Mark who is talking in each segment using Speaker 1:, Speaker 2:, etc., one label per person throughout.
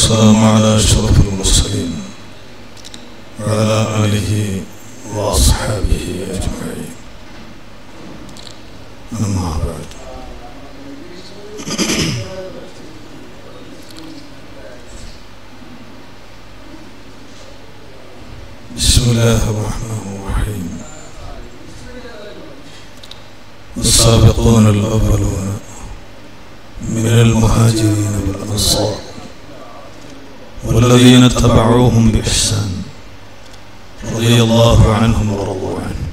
Speaker 1: والسلام على أشرف والذين اتبعوهم بإحسان. رضي الله عنهم ورضوا عنه.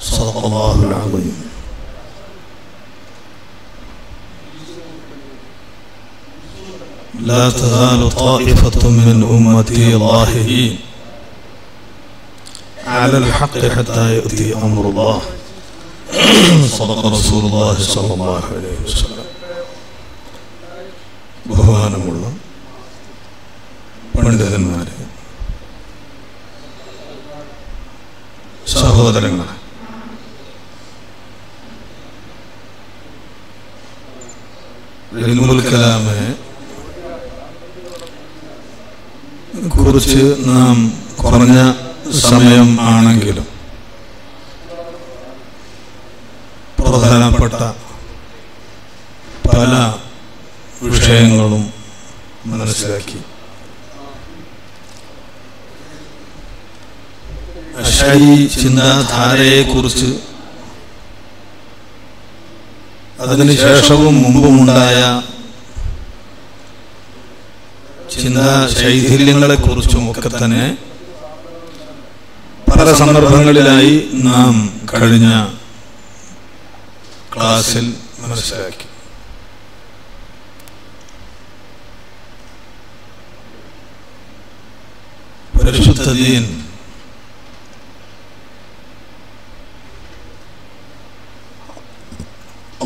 Speaker 1: صدق الله العظيم. لا تزال طائفة من أمتي ظاهرين على الحق حتى يأتي أمر الله. صدق رسول الله صلى الله عليه وسلم. പണ്ഡിതന്മാരെ സഹോദരങ്ങളെ. കുറിച്ച് നാം കുറഞ്ഞ സമയം ആണെങ്കിലും പ്രധാനപ്പെട്ട പല വിഷയങ്ങളും മനസ്സിലാക്കി ചിന്താധാരയെക്കുറിച്ച് അതിനുശേഷവും മുമ്പുമുണ്ടായ ചിന്താ ശൈഥില്യങ്ങളെക്കുറിച്ചും ഒക്കെ തന്നെ പല സന്ദർഭങ്ങളിലായി നാം കഴിഞ്ഞ ക്ലാസ്സിൽ മനസ്സിലാക്കി. പരിശുദ്ധ ദീൻ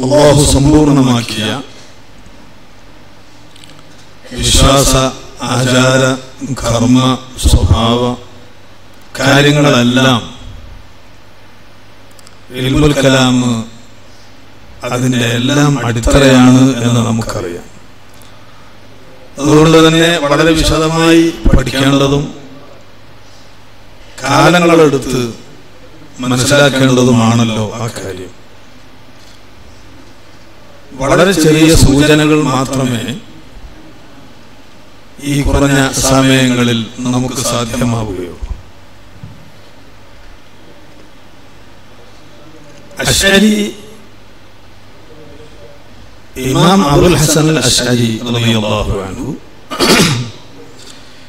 Speaker 1: അള്ളാഹു സമ്പൂർണമാക്കിയ വിശ്വാസ ആചാര കർമ്മ സ്വഭാവ കാര്യങ്ങളെല്ലാം ഇൽമുൽ കലാം അതിന്റെ എല്ലാം അടിത്തറയാണ് എന്ന് നമുക്കറിയാം. അതുകൊണ്ട് തന്നെ വളരെ വിശദമായി പഠിക്കേണ്ടതും കാലങ്ങളെടുത്ത് മനസ്സിലാക്കേണ്ടതുമാണല്ലോ ആ കാര്യം. വളരെ ചെറിയ സൂചനകൾ മാത്രമേ ഈ കുറഞ്ഞ സമയങ്ങളിൽ നമുക്ക് സാധ്യമാവുകയുള്ളൂ. ഇമാം അബുൽ ഹസൻ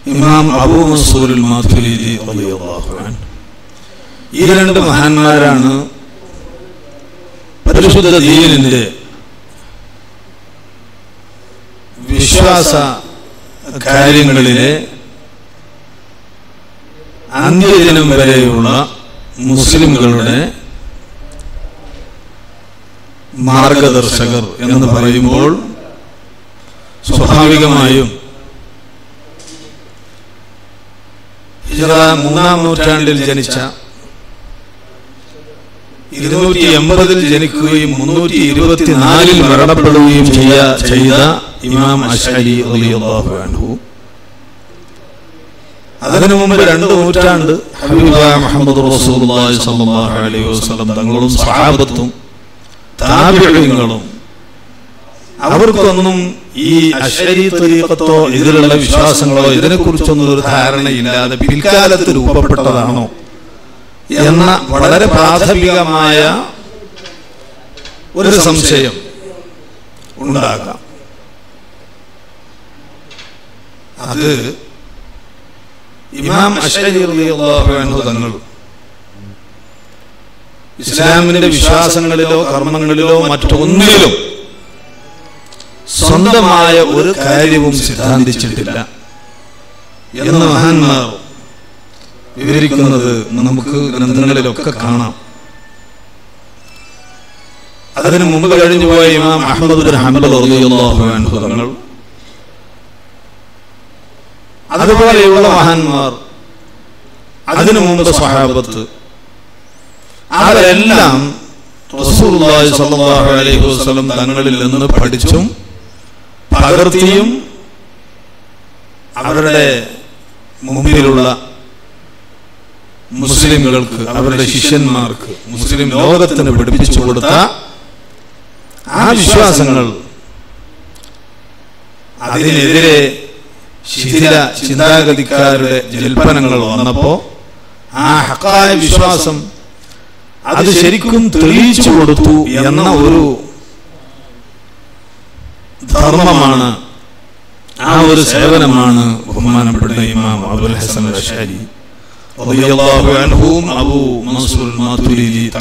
Speaker 1: ഇമാം അബൂ അൽ ഈ രണ്ട് മഹാന്മാരാണ് പരിശുദ്ധ ദീനിന്റെ വിശ്വാസ കാര്യങ്ങളിലെ അന്ത്യദിനം വരെയുള്ള മുസ്ലിംകളുടെ മാർഗദർശകർ എന്ന് പറയുമ്പോൾ സ്വാഭാവികമായും ഹിജറ മൂന്നാം നൂറ്റാണ്ടിൽ ജനിച്ച ഇരുന്നൂറ്റി എൺപതിൽ ജനിക്കുകയും മുന്നൂറ്റി ഇരുപത്തിനാലിൽ മരണപ്പെടുകയും ചെയ്ത ഇമാം അഷരി അൻഹു. അതിനു മുമ്പ് രണ്ട് നൂറ്റാണ്ട് മുഹമ്മദ് അലൈഹി തങ്ങളും സഹാബത്തും താപികളും അവർക്കൊന്നും ഈ അഷരി തരീഖത്തോ ഇതിലുള്ള വിശ്വാസങ്ങളോ ഇതിനെക്കുറിച്ചൊന്നും ഒരു ധാരണയില്ലാതെ പിൽക്കാലത്ത് രൂപപ്പെട്ടതാണോ? എന്ന വളരെ പ്രാഥമികമായ ഒരു സംശയം ഉണ്ടാകാം. അത് ഇമാം അഷരി റളിയല്ലാഹു അൻഹു തങ്ങൾ ഇസ്ലാമിന്റെ വിശ്വാസങ്ങളിലോ കർമ്മങ്ങളിലോ മറ്റൊന്നിലും സ്വന്തമായ ഒരു കാര്യവും സിദ്ധാന്തിച്ചിട്ടില്ല. എന്ന് മഹാന്മാർ വിവരിക്കുന്നത് നമുക്ക് ഗ്രന്ഥങ്ങളിലൊക്കെ കാണാം. അതിനു മുമ്പ് കഴിഞ്ഞു പോയ ഇമാം അഹമ്മദ് ഹംബൽ തങ്ങൾ അതുപോലെയുള്ള മഹാന്മാർ അതിനു മുമ്പ് സ്വഹാബത്ത് അവരെല്ലാം അലൈഹി തങ്ങളിൽ നിന്ന് പഠിച്ചും പകർത്തിയും അവരുടെ മുമ്പിലുള്ള മുസ്ലിമുകൾക്ക് അവരുടെ ശിഷ്യന്മാർക്ക് മുസ്ലിം ലോകത്തിന് പഠിപ്പിച്ചു കൊടുത്ത ആ വിശ്വാസങ്ങൾ അതിനെതിരെ ശിഥില ചിന്താഗതിക്കാരുടെ ജൽപ്പനങ്ങൾ വന്നപ്പോ ആ ഹക്കായ വിശ്വാസം അത് ശരിക്കും തെളിയിച്ചു കൊടുത്തു എന്ന ഒരു ധർമ്മമാണ് ആ ഒരു സേവനമാണ് ബഹുമാനപ്പെട്ട ഇമാം അബുൽ ഹസൻ അഷാരി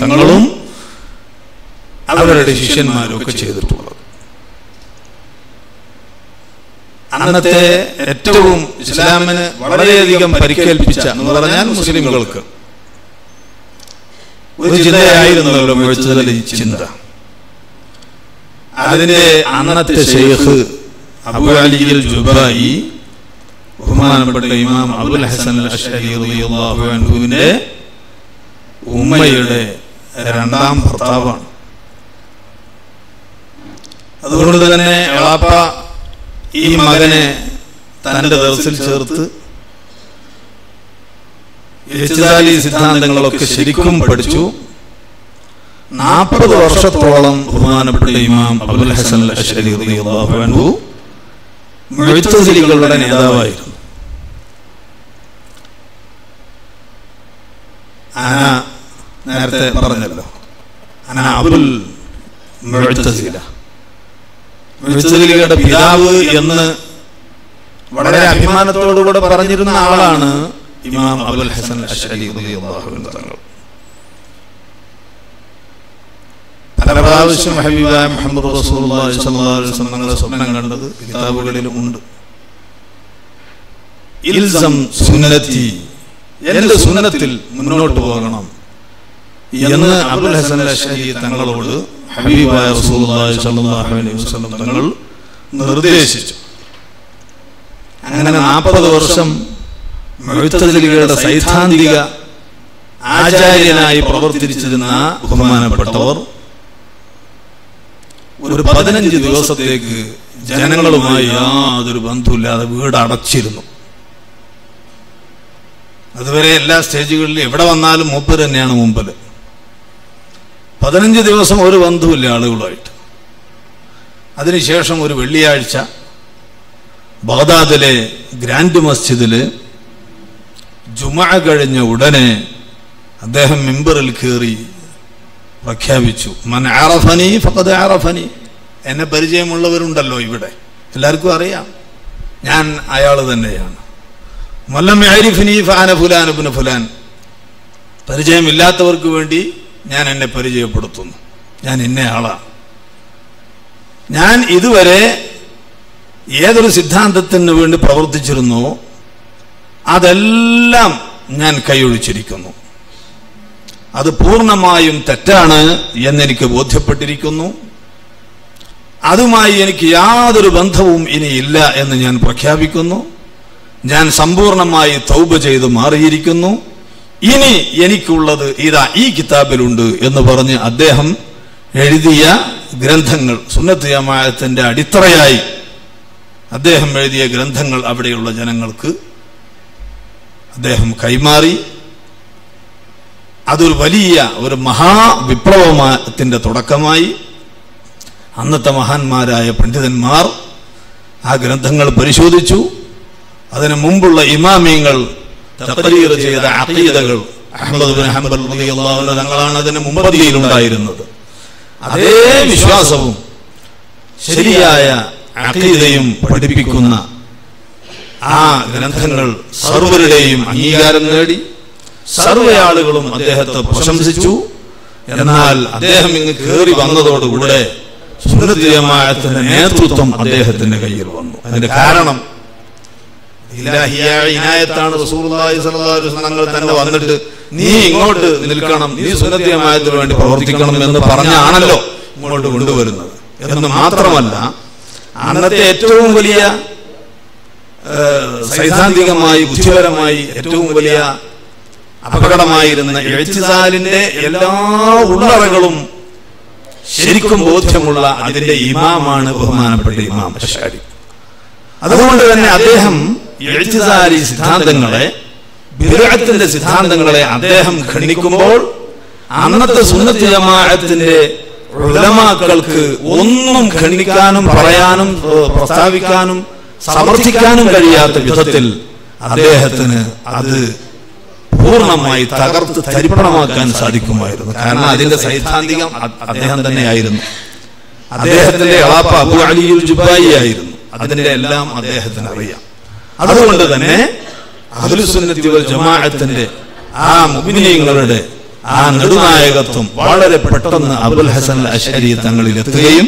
Speaker 1: തങ്ങളും അവരുടെ ശിഷ്യന്മാരും ഒക്കെ ചെയ്തിട്ടുള്ളത്. അന്നത്തെ ഏറ്റവും ഇസ്ലാമിന് വളരെയധികം പരിക്കേൽപ്പിച്ച എന്ന് പറഞ്ഞാൽ മുസ്ലിമുകൾക്ക് ഒരു ചിന്തയായിരുന്നല്ലോ മുഴച്ചതലി ചിന്ത. അതിന്റെ അന്നത്തെ ഷെയ്ഖ് അബു ജുബായി ബഹുമാനപ്പെട്ട ഇമാം അബുൽ ഹസൻ അൻഹുവിന്റെ ഉമ്മയുടെ രണ്ടാം ഭർത്താവാണ്. അതുകൊണ്ട് തന്നെ എളാപ്പ ഈ മകനെ തന്റെ ദിവസിൽ ചേർത്ത് എച്ചുതാലി സിദ്ധാന്തങ്ങളൊക്കെ ശരിക്കും പഠിച്ചു. നാൽപ്പത് വർഷത്തോളം ബഹുമാനപ്പെട്ട ഇമാം അബുൽ ഹസൻ അഷ്അരി റളിയല്ലാഹു അൻഹു നേതാവായിരുന്നു. അന നേരത്തെ പറഞ്ഞല്ലോ. അന അബുൽ മുഴുത്തസില മുഴുത്തസിലികളുടെ പിതാവ് എന്ന് വളരെ അഭിമാനത്തോടുകൂടെ പറഞ്ഞിരുന്ന ആളാണ് ഇമാം അബുൽ ഹസൻ അഷ്അലി തങ്ങൾ. പല പ്രാവശ്യം ഹബീബായ മുഹമ്മദ് റസൂലുള്ളാഹി സ്വല്ലല്ലാഹു അലൈഹി വസല്ലം തങ്ങളെ സ്വപ്നം കണ്ടത് കിതാബുകളിലും ഉണ്ട്. ഇൽസം സുന്നത്തി എന്റെ സുന്നത്തിൽ മുന്നോട്ട് പോകണം. എന്ന് അബുൽ ഹസൻ അഷ്അലി തങ്ങളോട് ഹബീബായ വസല്ലം തങ്ങൾ നിർദ്ദേശിച്ചു. അങ്ങനെ നാൽപ്പത് വർഷം മുഴുത്തലികളുടെ സൈദ്ധാന്തിക ആചാര്യനായി പ്രവർത്തിച്ചിരുന്ന ബഹുമാനപ്പെട്ടവർ ഒരു പതിനഞ്ച് ദിവസത്തേക്ക് ജനങ്ങളുമായി യാതൊരു ബന്ധമില്ലാതെ വീട് അടച്ചിരുന്നു അതുവരെ എല്ലാ സ്റ്റേജുകളിലും എവിടെ വന്നാലും മൂപ്പർ തന്നെയാണ് മുമ്പിൽ പതിനഞ്ച് ദിവസം ഒരു ബന്ധുവില്ല ആളുകളുമായിട്ട്. അതിനുശേഷം ഒരു വെള്ളിയാഴ്ച ബഗ്ദാദിലെ ഗ്രാൻഡ് മസ്ജിദിൽ ജുമ കഴിഞ്ഞ ഉടനെ അദ്ദേഹം മിമ്പറിൽ കയറി പ്രഖ്യാപിച്ചു മൻ ആറഫനി ഫഖദ് ആറഫനി എന്നെ പരിചയമുള്ളവരുണ്ടല്ലോ ഇവിടെ. എല്ലാവർക്കും അറിയാം. ഞാൻ അയാൾ തന്നെയാണ്. മല്ലം ആരിഫിനി ഫാന ഫുലാൻ ഇബ്നു ഫുലാൻ. പരിചയമില്ലാത്തവർക്ക് വേണ്ടി ഞാൻ എന്നെ പരിചയപ്പെടുത്തുന്നു. ഞാൻ ഇന്ന ആളാണ്. ഞാൻ ഇതുവരെ ഏതൊരു സിദ്ധാന്തത്തിന് വേണ്ടി പ്രവർത്തിച്ചിരുന്നു അതെല്ലാം ഞാൻ കൈയൊഴിച്ചിരിക്കുന്നു. അത് പൂർണമായും തെറ്റാണ് എന്നെനിക്ക് ബോധ്യപ്പെട്ടിരിക്കുന്നു. അതുമായി എനിക്ക് യാതൊരു ബന്ധവും ഇനിയില്ല എന്ന് ഞാൻ പ്രഖ്യാപിക്കുന്നു. ഞാൻ സമ്പൂർണമായി തൗബ ചെയ്ത് മാറിയിരിക്കുന്നു. ഇനി എനിക്കുള്ളത് ഇതാ ഈ കിതാബിലുണ്ട് എന്ന് പറഞ്ഞ് അദ്ദേഹം എഴുതിയ ഗ്രന്ഥങ്ങൾ സുന്നത്ത് ജമാഅത്തിന്റെ അടിത്തറയായി അദ്ദേഹം എഴുതിയ ഗ്രന്ഥങ്ങൾ അവിടെയുള്ള ജനങ്ങൾക്ക് അദ്ദേഹം കൈമാറി. അതൊരു വലിയ ഒരു മഹാവിപ്ലവത്തിന്റെ തുടക്കമായി. അന്നത്തെ മഹാന്മാരായ പണ്ഡിതന്മാർ ആ ഗ്രന്ഥങ്ങൾ പരിശോധിച്ചു. അതിനു മുമ്പുള്ള ഇമാമിയങ്ങൾ ചെയ്ത അഖീദകൾ അഹ്മദ് ബിൻ ഹംബൽ തങ്ങളാണ് അതിന് മുമ്പതിയിലുണ്ടായിരുന്നത് അതേ വിശ്വാസവും ശരിയായ അഖീദയും പഠിപ്പിക്കുന്ന ആ ഗ്രന്ഥങ്ങൾ സർവരുടെയും അംഗീകാരം നേടി സർവ ആളുകളും അദ്ദേഹത്തെ പ്രശംസിച്ചു. എന്നാൽ അദ്ദേഹം ഇങ്ങ് കയറി വന്നതോടുകൂടെ സുന്നത്ത് ജമാഅത്തിന്റെ നേതൃത്വം അദ്ദേഹത്തിന്റെ കയ്യിൽ വന്നു. അതിന്റെ കാരണം ഇലാഹിയായ ഇനായത്താണ് അലൈഹി വസല്ലം തങ്ങൾ തന്നെ വന്നിട്ട് നീ ഇങ്ങോട്ട് നിൽക്കണം നീ ജമാഅത്തിന് വേണ്ടി പ്രവർത്തിക്കണം എന്ന് പറഞ്ഞാണല്ലോ ഇങ്ങോട്ട് കൊണ്ടുവരുന്നത്. എന്ന് മാത്രമല്ല അന്നത്തെ ഏറ്റവും വലിയ സൈദ്ധാന്തികമായി ബുദ്ധിപരമായി ഏറ്റവും വലിയ അപകടമായിരുന്ന എഴുത്തിസാലിന്റെ എല്ലാ ഉള്ളറകളും ശരിക്കും ബോധ്യമുള്ള അതിന്റെ ഇമാമാണ് ബഹുമാനപ്പെട്ട ഇമാം അഷാരി അതുകൊണ്ട് തന്നെ അദ്ദേഹം എഴുത്തിസാരി സിദ്ധാന്തങ്ങളെ ബിരുഹത്തിന്റെ സിദ്ധാന്തങ്ങളെ അദ്ദേഹം ഖണ്ഡിക്കുമ്പോൾ അന്നത്തെ സുന്നത്തിന്റെ ഉലമാക്കൾക്ക് ഒന്നും ഖണ്ഡിക്കാനും പറയാനും പ്രസ്താവിക്കാനും സമർത്ഥിക്കാനും കഴിയാത്ത വിധത്തിൽ അദ്ദേഹത്തിന് അത് പൂർണമായി തകർത്ത് തരിപ്പണമാക്കാൻ സാധിക്കുമായിരുന്നു. കാരണം അതിന്റെ സൈദ്ധാന്തികം അദ്ദേഹം തന്നെയായിരുന്നു. അദ്ദേഹത്തിന്റെ അളാപ്പ് അബു അലിയുൽ ജുബായി ആയിരുന്നു. അതിന്റെ എല്ലാം അദ്ദേഹത്തിന് അറിയാം. അതുകൊണ്ട് തന്നെ ജമാഅത്തിന്റെ ആ മുഅ്മിനീങ്ങളുടെ ആ നെടുനായകത്വം വളരെ പെട്ടെന്ന് അബുൽ ഹസൻ അഷരി തങ്ങളിൽ എത്തുകയും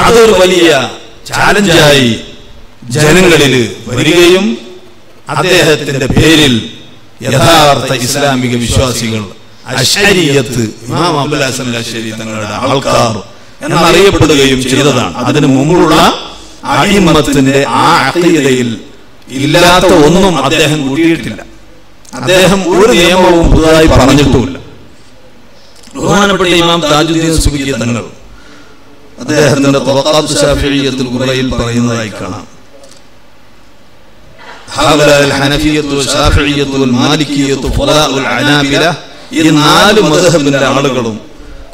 Speaker 1: അതൊരു വലിയ ചാലഞ്ചായി ജനങ്ങളിൽ വരികയും അദ്ദേഹത്തിന്റെ പേരിൽ യഥാർത്ഥ ഇസ്ലാമിക വിശ്വാസികൾ അഷരിയത്ത് ഇമാം അബുൽ ഹസൻ അഷരി തങ്ങളുടെ ആൾക്കാർ എന്നറിയപ്പെടുകയും ചെയ്തതാണ്. അതിനു മുമ്പുള്ള അഹിമത്തിന്റെ ആ അഖീദയിൽ ഇല്ലാത്ത ഒന്നും അദ്ദേഹം കൂട്ടിയിട്ടില്ല അദ്ദേഹം ഒരു നിയമവും പുതുതായി പറഞ്ഞിട്ടുമില്ല ബഹുമാനപ്പെട്ട ഇമാം താജുദ്ദീൻ സുബിക്കി തങ്ങൾ അദ്ദേഹത്തിന്റെ തവഖാത്ത് ഷാഫിഇയ്യത്തുൽ ഖുറയിൽ പറയുന്നതായി കാണാം هؤلاء الحنفية والشافعية والمالكية فضلاء العنابلة ഈ നാല് മദ്ഹബിന്റെ ആളുകളും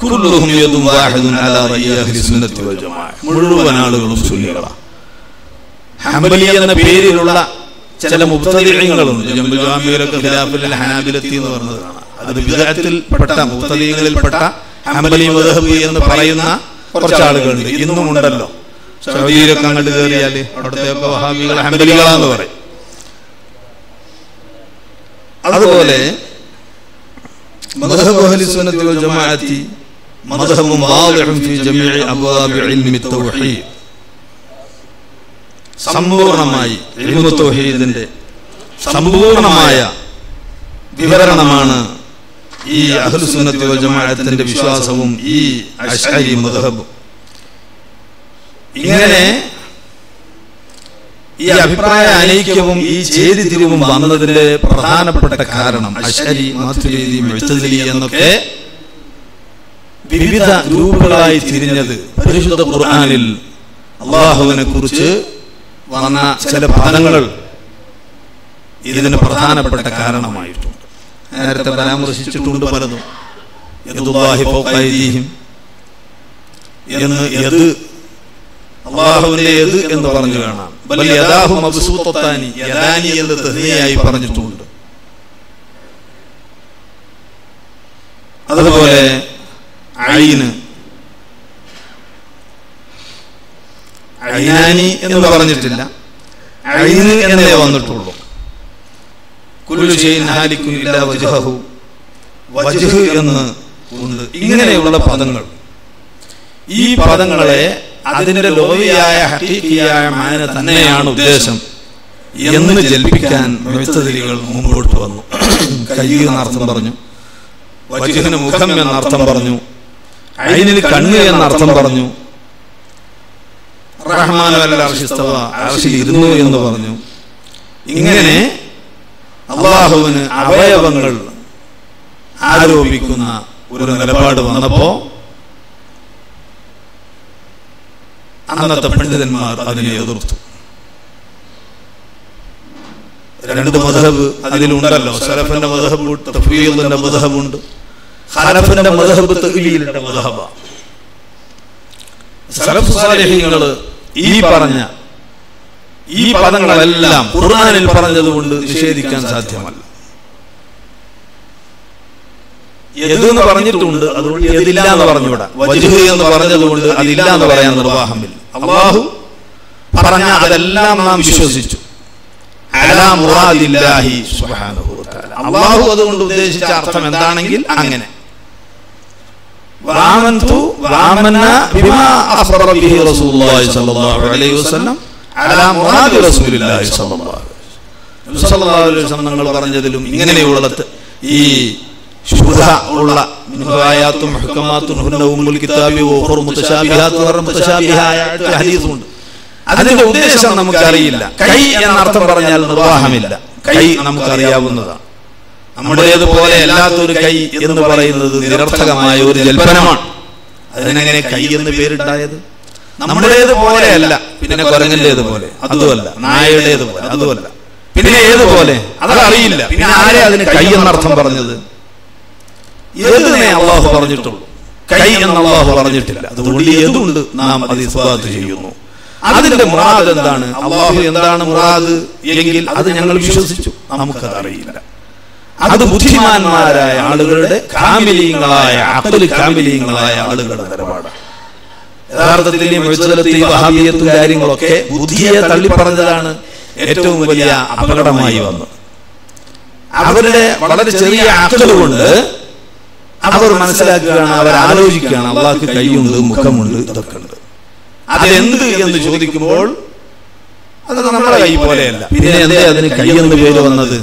Speaker 1: കുല്ലുഹും യദും വാഹിദുൻ അലാ റഅയി അഹ്ലി സുന്നത്തി വൽ ജമാഅ മുഴുവൻ ആളുകളും സുന്നികളാണ് ഹംബലി എന്ന പേരിലുള്ള ചില മുബ്തദീയങ്ങളുണ്ട് എന്ന് പറഞ്ഞത്. ഹംബലി എന്ന് പറയുന്ന കുറച്ച് ആളുകളുണ്ട്. ഇന്നും ഉണ്ടല്ലോ. സൗദിയിലൊക്കെ അങ്ങോട്ട് കയറിയാൽ അവിടുത്തെയൊക്കെ ഹംബലികളാന്ന് പറയും. അതുപോലെ മദഹബ് വൽ ജമാഅത്തി മദഹബും ഫീ ഇൽമി തൗഹീദ്. സമ്പൂർണമായി ഇൽമു സമ്പൂർണമായ വിവരണമാണ് ഈ ജമാഅത്തിന്റെ വിശ്വാസവും ഈ അശ്അരി മദ്ഹബും. ഇങ്ങനെ ഈ അഭിപ്രായ അനൈക്യവും ഈ ചേരിതിരിവും വന്നതിന്റെ പ്രധാനപ്പെട്ട കാരണം അശ്അരി മാധുരീതി മുഅ്തസിലി എന്നൊക്കെ വിവിധ ഗ്രൂപ്പുകളായി തിരിഞ്ഞത് പരിശുദ്ധ ഖുർആാനിൽ അള്ളാഹുവിനെ കുറിച്ച് വന്ന ചില പദങ്ങൾ ഇതിന് പ്രധാനപ്പെട്ട കാരണമായിട്ടുണ്ട്. നേരത്തെ പരാമർശിച്ചിട്ടുണ്ട് പലതും. എന്ന് എത് അള്ളാഹുവിന്റെ എത് എന്ന് പറഞ്ഞു കാണാം. ബൽ യദാഹു മബ്സൂത്തത്താനി യദാനി എന്ന് തഹ്നിയായി പറഞ്ഞിട്ടുണ്ട്. അതുപോലെ ഐന് ഐനാനി എന്ന് പറഞ്ഞിട്ടില്ല. അയിനി എന്നേ വന്നിട്ടുള്ളൂ. കുല്ലു ഷൈൻ ഹാലിക്കു ഇല്ലാ വജ്ഹഹു വജഹു. എന്ന് ഉണ്ട്. ഇങ്ങനെയുള്ള പദങ്ങൾ. ഈ പദങ്ങളെ അതിന്റെ ലോവിയായ ഹക്കീക്കിയായ മാന തന്നെയാണ് ഉദ്ദേശം എന്ന് ജൽപ്പിക്കാൻ മെഴുത്തതിരികൾ മുമ്പോട്ട് വന്നു. കൈ എന്നർത്ഥം പറഞ്ഞു. വജുഹിന് മുഖം എന്നർത്ഥം പറഞ്ഞു. അയിനിൽ കണ്ണ് എന്നർത്ഥം പറഞ്ഞു. റഹ്മാൻ അർഷിസ്തവ. അർഷിൽ ഇരുന്നു എന്ന് പറഞ്ഞു. ഇങ്ങനെ അള്ളാഹുവിന് അവയവങ്ങൾ ആരോപിക്കുന്ന ഒരു നിലപാട് വന്നപ്പോ അന്നത്തെ പണ്ഡിതന്മാർ അതിനെ എതിർത്തു. രണ്ട് മധബ് അതിലുണ്ടല്ലോ. സലഫിന്റെ മധബ് തഫീലിന്റെ മധബുണ്ട് ഖലഫിന്റെ മധബ് തഹ്ലീലിന്റെ മധബ സലഫ് സാലിഹ്യങ്ങൾ ഈ പറഞ്ഞ ഈ പദങ്ങളെല്ലാം ഖുർആനിൽ പറഞ്ഞതുകൊണ്ട് നിഷേധിക്കാൻ സാധ്യമല്ല. എന്ന് പറഞ്ഞിട്ടുണ്ട് അതുകൊണ്ട് എതില്ല എന്ന് പറഞ്ഞുകൂടാ. വജുഹ് എന്ന് പറഞ്ഞതുകൊണ്ട് അതില്ല എന്ന് പറയാൻ നിർവാഹമില്ല. അള്ളാഹു പറഞ്ഞ അതെല്ലാം നാം വിശ്വസിച്ചു. അലാ മുറാദില്ലാഹി സുബ്ഹാനഹു അള്ളാഹു അതുകൊണ്ട് ഉദ്ദേശിച്ച അർത്ഥം എന്താണെങ്കിൽ അങ്ങനെ. വാമന്തു വാമന്ന ബിമാ ബിഹി അലൈഹി വസല്ലം അലൈഹി വസല്ലം. പറഞ്ഞതിലും ഇങ്ങനെയുള്ള ഈ ഉള്ള കിതാബി ഹദീസുണ്ട് അതിന്റെ ഉദ്ദേശം നമുക്കറിയില്ല. കൈ എന്നർത്ഥം പറഞ്ഞാൽ നിർവാഹമില്ല. കൈ നമുക്കറിയാവുന്നതാണ്. നമ്മുടേതുപോലെ അല്ലാത്തൊരു കൈ എന്ന് പറയുന്നത് നിരർത്ഥകമായ ഒരു ജൽപ്പനമാണ്. അതിനെങ്ങനെ കൈ എന്ന് പേരുണ്ടായത്? നമ്മുടേതുപോലെയല്ല പിന്നെ കുരങ്ങന്റേതുപോലെ. അതുമല്ല. നായയുടേതുപോലെ. അതുമല്ല. പിന്നെ ഏതുപോലെ? അതറിയില്ല. പിന്നെ ആരെ അതിന് കൈ എന്നർത്ഥം പറഞ്ഞത്? ഏതിനെ അള്ളാഹു പറഞ്ഞിട്ടുള്ളൂ? കൈ എന്ന് അള്ളാഹു പറഞ്ഞിട്ടില്ല. അതുകൊണ്ട് ഏതുകൊണ്ട് നാം അത് ഇസ്ബാത്ത് ചെയ്യുന്നു? അതിന്റെ മുറാദ് എന്താണ്? അള്ളാഹു എന്താണ് മുറാദ്? എങ്കിൽ അത് ഞങ്ങൾ വിശ്വസിച്ചു. നമുക്കത് അറിയില്ല. അത് ബുദ്ധിമാന്മാരായ ആളുകളുടെ കാമിലീങ്ങളായ അക്കൽ കാമിലീങ്ങളായ ആളുകളുടെ നിലപാടാണ് യഥാർത്ഥത്തിൽ വഹാബിയത്തും കാര്യങ്ങളൊക്കെ ബുദ്ധിയെ തള്ളിപ്പറഞ്ഞതാണ് ഏറ്റവും വലിയ അപകടമായി വന്നത്. അവരുടെ വളരെ ചെറിയ അക്കൽ കൊണ്ട് അവർ മനസ്സിലാക്കുകയാണ് അവർ ആലോചിക്കുകയാണ് അള്ളാഹ്ക്ക് കൈയുണ്ട് മുഖമുണ്ട് ഇതൊക്കെ ഉണ്ട്. അതെന്ത് എന്ന് ചോദിക്കുമ്പോൾ അത് നമ്മുടെ കൈ പോലെയല്ല. പിന്നെ എന്തേ അതിന് കൈ എന്ന് പേര് വന്നത്?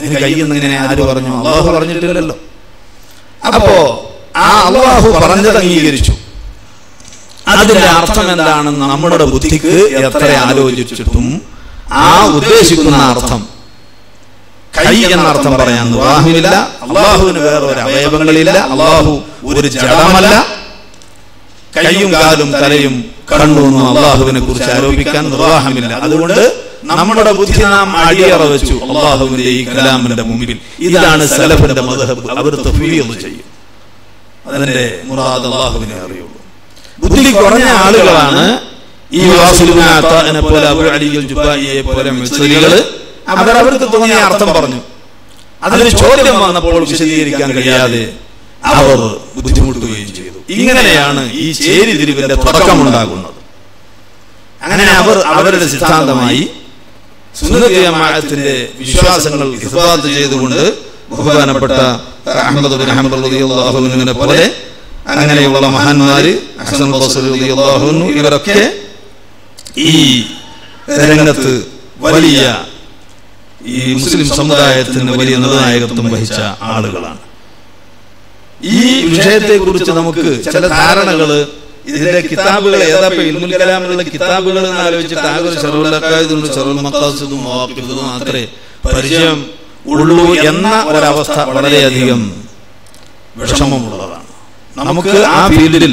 Speaker 1: അതിന് കൈ എന്ന് ഇങ്ങനെ ആര് പറഞ്ഞു അള്ളാഹു പറഞ്ഞിട്ടില്ലല്ലോ. അപ്പോ ആ അള്ളാഹു പറഞ്ഞത് അംഗീകരിച്ചു. അതിന്റെ അർത്ഥം എന്താണെന്ന് നമ്മുടെ ബുദ്ധിക്ക് എത്ര ആലോചിച്ചിട്ടും ആ ഉദ്ദേശിക്കുന്ന അർത്ഥം. കൈ എന്ന അർത്ഥം പറയാൻ വിവാഹമില്ല അള്ളാഹുവിന് വേറെ ഒരു അവയവങ്ങളില്ല. അള്ളാഹു ഒരു ജഡമല്ല. കൈയും കാലും തലയും കണ്ണൊന്നും അള്ളാഹുവിനെ കുറിച്ച് ആരോപിക്കാൻ നിർവാഹമില്ല. അതുകൊണ്ട് നമ്മുടെ ബുദ്ധി നാം അടിയറ വെച്ചു അള്ളാഹുവിന്റെ ഈ കലാമിന്റെ മുമ്പിൽ. ഇതാണ് സലഫിന്റെ മതഹബ് അവർ തഫീൽ ചെയ്യും. അതിന്റെ മുറാദ് അള്ളാഹുവിനെ അറിയുള്ളൂ. ബുദ്ധി കുറഞ്ഞ ആളുകളാണ് ഈ പോലെ അബു അലിയിൽ ജുബായിയെ പോലെ മിസ്ലികൾ അവർ അവർക്ക് തോന്നിയ അർത്ഥം പറഞ്ഞു. അതിന് ചോദ്യം വന്നപ്പോൾ വിശദീകരിക്കാൻ കഴിയാതെ അവർ ബുദ്ധിമുട്ടുകയും ചെയ്തു. ഇങ്ങനെയാണ് ഈ ചേരിതിരിവിന്റെ തുടക്കമുണ്ടാകുന്നത് അങ്ങനെ അവർ അവരുടെ സിദ്ധാന്തമായി സുന്നത്തിയമായത്തിന്റെ വിശ്വാസങ്ങൾ ഇസ്ബാത്ത് ചെയ്തുകൊണ്ട് ബഹുമാനപ്പെട്ട അഹമ്മദ് ബിൻ ഹംബൽ റളിയല്ലാഹുവിനെ പോലെ അങ്ങനെയുള്ള മഹാന്മാര് ഹസൻ ബസ്രി റളിയല്ലാഹു അൻഹു ഇവരൊക്കെ ഈ രംഗത്ത് വലിയ ഈ മുസ്ലിം സമുദായത്തിന് വലിയ നിർണായകത്വം വഹിച്ച ആളുകളാണ്. ഈ വിഷയത്തെക്കുറിച്ച് നമുക്ക് ചില ധാരണകൾ ഇതിന്റെ കിതാബുകൾ ഏതാപ്പോ ഇൽമുൽ കലാമിലുള്ള കിതാബുകൾ എന്ന് ആലോചിച്ചിട്ട് ആകെ ഒരു ഷറുൽ മക്കാസിദും മാത്രമേ പരിചയം ഉള്ളൂ എന്ന ഒരവസ്ഥ വളരെയധികം വിഷമമുള്ളതാണ്. നമുക്ക് ആ ഫീൽഡിൽ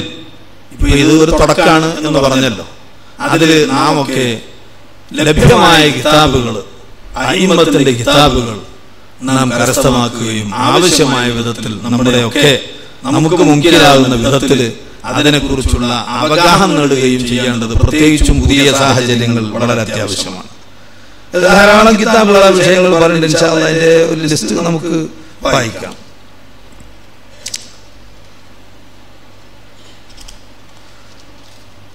Speaker 1: ഇപ്പൊ ഇത് ഒരു തുടക്കമാണ് എന്ന് പറഞ്ഞല്ലോ. അതിൽ നാം ഒക്കെ ലഭ്യമായ കിതാബുകൾ അയിമത്തിന്റെ കിതാബുകൾ നാം കരസ്ഥമാക്കുകയും ആവശ്യമായ വിധത്തിൽ നമ്മുടെയൊക്കെ നമുക്ക് മുൻകിലാകുന്ന വിധത്തിൽ അതിനെക്കുറിച്ചുള്ള അവഗാഹം നേടുകയും ചെയ്യേണ്ടത് പ്രത്യേകിച്ചും പുതിയ സാഹചര്യങ്ങൾ വളരെ അത്യാവശ്യമാണ്. ധാരാളം കിതാബുകൾ ആ വിഷയങ്ങൾ പറഞ്ഞിട്ടുണ്ട്. അതിന്റെ ഒരു ലിസ്റ്റ് നമുക്ക് വായിക്കാം.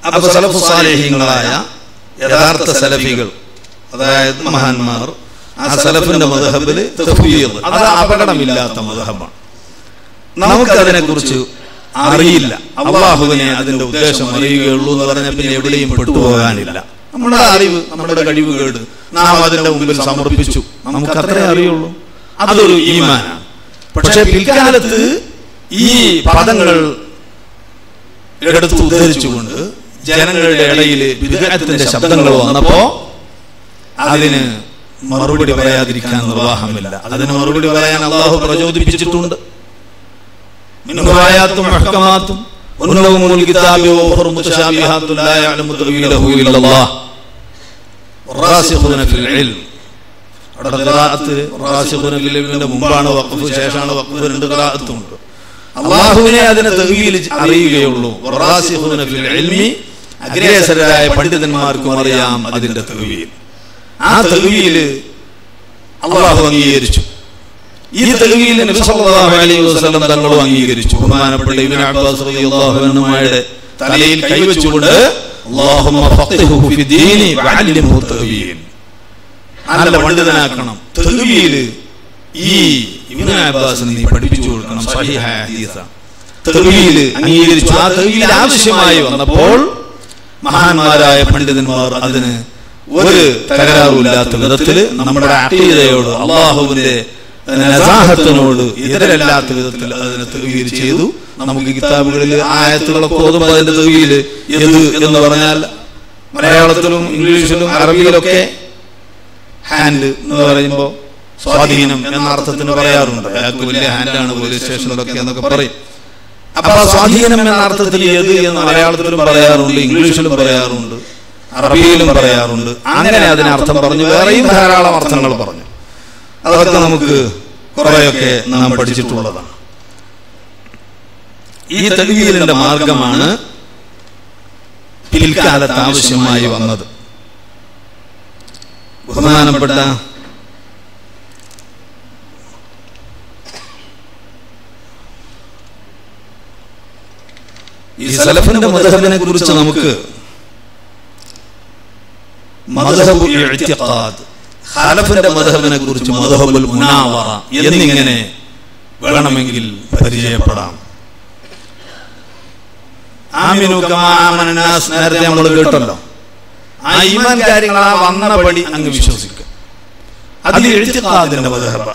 Speaker 1: അപ്പൊ സലഫു സാലേഹ്യങ്ങളായ യഥാർത്ഥ സലഫികൾ അതായത് മഹാന്മാർ ആ സലഫിന്റെ മധഹബിൽ അത് അപകടമില്ലാത്ത മധഹബാണ് നമുക്കതിനെ കുറിച്ച് അറിയില്ല. അള്ളാഹുവിനെ അതിന്റെ ഉദ്ദേശം അറിയുകയുള്ളൂ എന്ന് പറഞ്ഞ പിന്നെ എവിടെയും പെട്ടുപോകാനില്ല. നമ്മുടെ അറിവ് നമ്മുടെ കഴിവുകേട് നാം അതിന്റെ മുമ്പിൽ സമർപ്പിച്ചു. നമുക്ക് അത്രേ അറിയുള്ളൂ. അതൊരു ഈമാനാണ്. പക്ഷെ പിൽക്കാലത്ത് ഈ പദങ്ങൾ എടുത്ത് ഉദ്ധരിച്ചുകൊണ്ട് ജനങ്ങളുടെ ഇടയിൽ വിദേഹത്തിന്റെ ശബ്ദങ്ങൾ വന്നപ്പോ അതിന് മറുപടി പറയാതിരിക്കാൻ നിർവാഹമില്ല. അതിന് മറുപടി പറയാൻ അള്ളാഹു പ്രചോദിപ്പിച്ചിട്ടുണ്ട്. ഇല്ലല്ലാഹ്. വറാസിഖുന ഫിൽ മുമ്പാണ് വഖഫ് ശേഷമാണ് രണ്ട് ഖിറാഅത്തും ഉണ്ട്. അള്ളാഹുവിനെ അതിനെ തഅവീൽ അറിയുകയുള്ളൂ. വറാസിഖുന ഫിൽ ഇൽമി അഗ്രേസരായ പണ്ഡിതന്മാർക്കും അറിയാം അതിന്റെ തഅവീൽ ആ തഅവീൽ അള്ളാഹു അംഗീകരിച്ചു. ഈ തെളിവിയിൽ നബി സല്ലല്ലാഹു അലൈഹി വസല്ലം തങ്ങളും അംഗീകരിച്ചു. ബഹുമാനപ്പെട്ട ഇബ്നു അബ്ബാസ് റളിയല്ലാഹു അൻഹുമായുടെ തലയിൽ കൈവച്ചുകൊണ്ട് അല്ലാഹുമ്മ ഫഖിഹു ഫി ദീനി വഅല്ലിംഹു തഹ്വീൽ നല്ല പണ്ഡിതനാക്കണം. തഹ്വീൽ ഈ ഇബ്നു അബ്ബാസ് നീ പഠിപ്പിച്ചു കൊടുക്കണം. സഹിഹായ ഹദീസാണ്. തഹ്വീൽ അംഗീകരിച്ചു. ആ തഹ്വീൽ ആവശ്യമായി വന്നപ്പോൾ മഹാന്മാരായ പണ്ഡിതന്മാർ അതിന് ഒരു തകരാറുമില്ലാത്ത വിധത്തിൽ നമ്മുടെ അഖീദയോട് അള്ളാഹുവിന്റെ നസാഹത്തിനോട് എതിരല്ലാത്ത വിധത്തിൽ അതിനെ തെളിവീൽ ചെയ്തു. നമുക്ക് കിതാബുകളിൽ ആയത്തുകളൊക്കെ ഓതുമ്പോൾ അതിന്റെ തെളിവിൽ എന്ത് എന്ന് പറഞ്ഞാൽ മലയാളത്തിലും ഇംഗ്ലീഷിലും അറബിയിലൊക്കെ ഹാൻഡ് എന്ന് പറയുമ്പോൾ സ്വാധീനം എന്ന അർത്ഥത്തിന് പറയാറുണ്ട്. അയാൾക്ക് വലിയ ഹാൻഡാണ് പോലീസ് സ്റ്റേഷനിലൊക്കെ എന്നൊക്കെ പറയും. അപ്പൊ സ്വാധീനം എന്ന അർത്ഥത്തിൽ ഏത് എന്ന് മലയാളത്തിലും പറയാറുണ്ട് ഇംഗ്ലീഷിലും പറയാറുണ്ട് അറബിയിലും പറയാറുണ്ട്. അങ്ങനെ അതിന് അർത്ഥം പറഞ്ഞു വേറെയും ധാരാളം അർത്ഥങ്ങൾ പറഞ്ഞു. അതൊക്കെ നമുക്ക് കുറെയൊക്കെ നാം പഠിച്ചിട്ടുള്ളതാണ്. ഈ തെളിവീലിന്റെ മാർഗമാണ് പിൽക്കാലത്ത് ആവശ്യമായി വന്നത്. ബഹുമാനപ്പെട്ട ഈ സലഫിന്റെ മതഹബിനെ കുറിച്ച് നമുക്ക് മദ്ഹബു ഇഅ്തിഖാദ്. ഖലഫിന്റെ മദ്ഹബിനെ കുറിച്ച് മദ്ഹബുൽ മുനാവറ എന്നിങ്ങനെ വേണമെങ്കിൽ പരിചയപ്പെടാം. നേരത്തെ നമ്മൾ കേട്ടല്ലോ. ആ ഈമാൻ കാര്യങ്ങൾ ആ വന്ന പടി അങ്ങ് വിശ്വസിക്കുക. അതിൽ എഴുത്തിക്കാതിന്റെ മദ്ഹബ.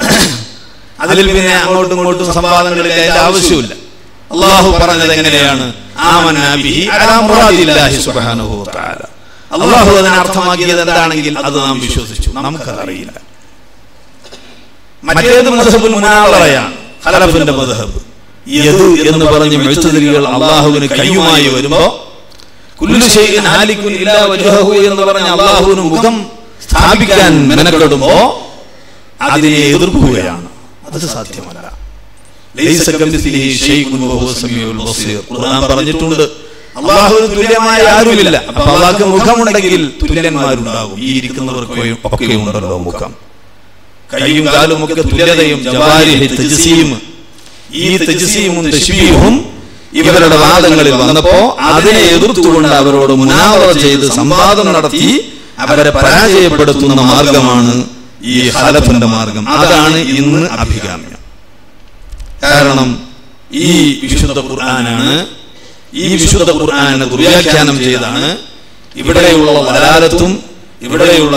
Speaker 1: അതിൽ പിന്നെ അങ്ങോട്ടും ഇങ്ങോട്ടും സംവാദങ്ങളിൽ അതിന്റെ ആവശ്യമില്ല. അള്ളാഹു പറഞ്ഞത് എങ്ങനെയാണ് ആമന ബിഹി അലാ മുറാദില്ലാഹി സുബ്ഹാനഹു വതആല തആല. അള്ളാഹു അതിനെ അർത്ഥമാക്കിയത് എന്താണെങ്കിൽ അത് നാം വിശ്വസിച്ചു. നമുക്കതറിയില്ല. മറ്റേത് മധബുൽ മുനാവറയാണ്. ഖലഫിന്റെ മധബ് യദു എന്ന് പറഞ്ഞ് മെഴുത്തുതിരികൾ അള്ളാഹുവിന് കയ്യുമായി വരുമ്പോ കുല്ലു ശൈഇൻ ഹാലിക്കുൻ ഇല്ലാ വജ്ഹഹു എന്ന് പറഞ്ഞ് അള്ളാഹുവിന് മുഖം സ്ഥാപിക്കാൻ മെനക്കെടുമ്പോ അതിനെ എതിർക്കുകയാണ്. അത് സാധ്യമല്ല. പറഞ്ഞിട്ടുണ്ട് അള്ളാഹുവിന് തുല്യമായ ആരുമില്ല. അപ്പൊ അള്ളാഹ്ക്ക് മുഖമുണ്ടെങ്കിൽ തുല്യന്മാരുണ്ടാകും. ഈ ഇരിക്കുന്നവർക്ക് ഒക്കെ ഉണ്ടല്ലോ മുഖം. കൈയും കാലും ഒക്കെ തുല്യതയും തജ്സീം. ഈ തജ്സീമും തശ്ബീഹും ഇവരുടെ വാദങ്ങളിൽ വന്നപ്പോ അതിനെ എതിർത്തുകൊണ്ട് അവരോട് മുനാവറ ചെയ്ത് സംവാദം നടത്തി അവരെ പരാജയപ്പെടുത്തുന്ന മാർഗമാണ് ഈ ഹലഫിന്റെ മാർഗം. അതാണ് ഇന്ന് അഭികാമ്യം. കാരണം ഈ വിശുദ്ധ ഖുർആനാണ് ഈ വിശുദ്ധ ഖുർആാനെ ദുർവ്യാഖ്യാനം ചെയ്താണ് ഇവിടെയുള്ള വലാലത്തും ഇവിടെയുള്ള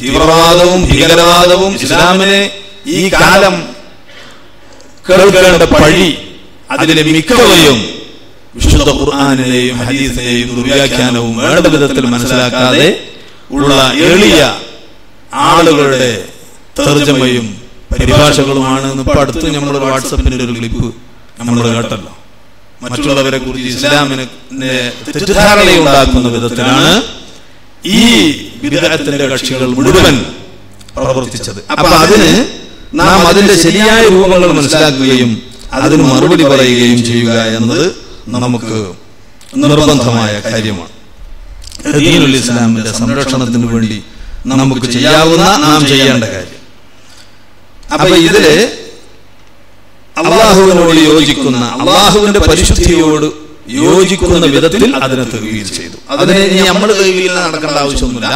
Speaker 1: തീവ്രവാദവും ഭീകരവാദവും ഇസ്ലാമിനെ ഈ കാലം കേൾക്കേണ്ട പഴി അതിലെ മിക്കവയും വിശുദ്ധ ഖുർആാനിനെയും ഹദീസിനെയും ദുർവ്യാഖ്യാനവും വേണ്ട വിധത്തിൽ മനസ്സിലാക്കാതെ ഉള്ള എളിയ ആളുകളുടെ തർജമയും പരിഭാഷകളുമാണ് ഇപ്പൊ അടുത്ത് നമ്മളൊരു വാട്സപ്പിന്റെ ഒരു ക്ലിപ്പ് നമ്മൾ കേട്ടല്ലോ. മറ്റുള്ളവരെ കുറിച്ച് ഇസ്ലാമിന് തെറ്റിദ്ധാരണയുണ്ടാക്കുന്ന വിധത്തിലാണ് ഈ വിദഗ്ധത്തിന്റെ കക്ഷികൾ മുഴുവൻ പ്രവർത്തിച്ചത്. അപ്പൊ അതിന് നാം അതിന്റെ ശരിയായ രൂപങ്ങൾ മനസ്സിലാക്കുകയും അതിന് മറുപടി പറയുകയും ചെയ്യുക എന്നത് നമുക്ക് നിർബന്ധമായ കാര്യമാണ്. ദീനുൽ ഇസ്ലാമിന്റെ സംരക്ഷണത്തിന് വേണ്ടി നമുക്ക് ചെയ്യാവുന്ന നാം ചെയ്യേണ്ട കാര്യം. അപ്പൊ ഇതിൽ അള്ളാഹുവിനോട് യോജിക്കുന്ന അള്ളാഹുവിന്റെ പരിശുദ്ധിയോട് യോജിക്കുന്ന വിധത്തിൽ അതിനെ തെളിവീൽ ചെയ്തു. അതിനെ നമ്മൾ തെളിവിൽ നടക്കേണ്ട ആവശ്യമൊന്നുമില്ല.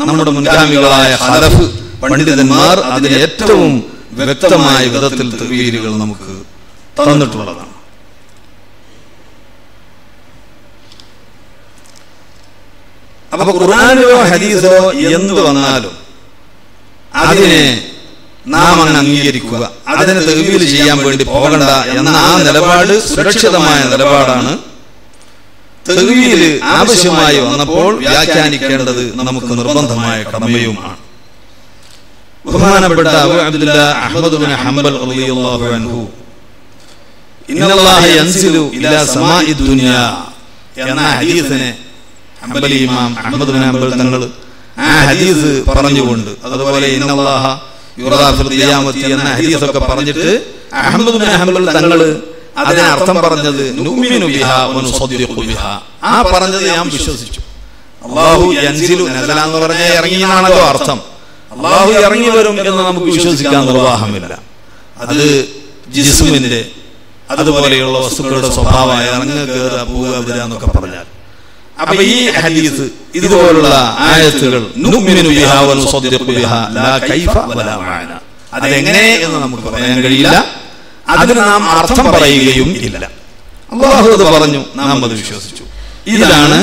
Speaker 1: നമ്മുടെ മുൻഗാമികളായ ഹലഫ് പണ്ഡിതന്മാർ അതിന് ഏറ്റവും വ്യക്തമായ വിധത്തിൽ തെളിവീലുകൾ നമുക്ക് തന്നിട്ടുള്ളതാണ്. അപ്പൊ ഖുർആാനിലോ ഹദീസോ എന്ത് വന്നാലും അതിനെ നാം അങ്ങ് അംഗീകരിക്കുക. അതിന് തെളിവിൽ ചെയ്യാൻ വേണ്ടി പോകണ്ട എന്ന ആ നിലപാട് സുരക്ഷിതമായ നിലപാടാണ് തെളിവിൽ ആവശ്യമായി വന്നപ്പോൾ വ്യാഖ്യാനിക്കേണ്ടത് നമുക്ക് നിർബന്ധമായ കടമയുമാണ് ബഹുമാനപ്പെട്ട ഹദീസ് പറഞ്ഞുകൊണ്ട് അതുപോലെ എന്ന ഹദീസൊക്കെ പറഞ്ഞിട്ട് അഹ്മദ് ബിൻ ഹംബൽ തങ്ങൾ അതിനെ അർത്ഥം പറഞ്ഞത് ആ പറഞ്ഞത് ഞാൻ വിശ്വസിച്ചു. അല്ലാഹു യൻസിലു നസല എന്ന് പറഞ്ഞ ഇറങ്ങി എന്നാണല്ലോ അർത്ഥം. അള്ളാഹു ഇറങ്ങി വരും എന്ന് നമുക്ക് വിശ്വസിക്കാൻ നിർവാഹമില്ല. അത് ജിസ്മിന്റെ അതുപോലെയുള്ള വസ്തുക്കളുടെ സ്വഭാവമായ ഇറങ്ങുക കയറുക പോവുക വരിക എന്നൊക്കെ പറഞ്ഞാൽ അപ്പൊ ഈ ഹദീസ് ഇതുപോലുള്ള ആയത്തുകൾ അതെങ്ങനെ എന്ന് നമുക്ക് പറയാൻ കഴിയില്ല. അതിന് നാം അർത്ഥം പറയുകയും ഇല്ല. അള്ളാഹു അത് പറഞ്ഞു. നാം അത് വിശ്വസിച്ചു. ഇതാണ്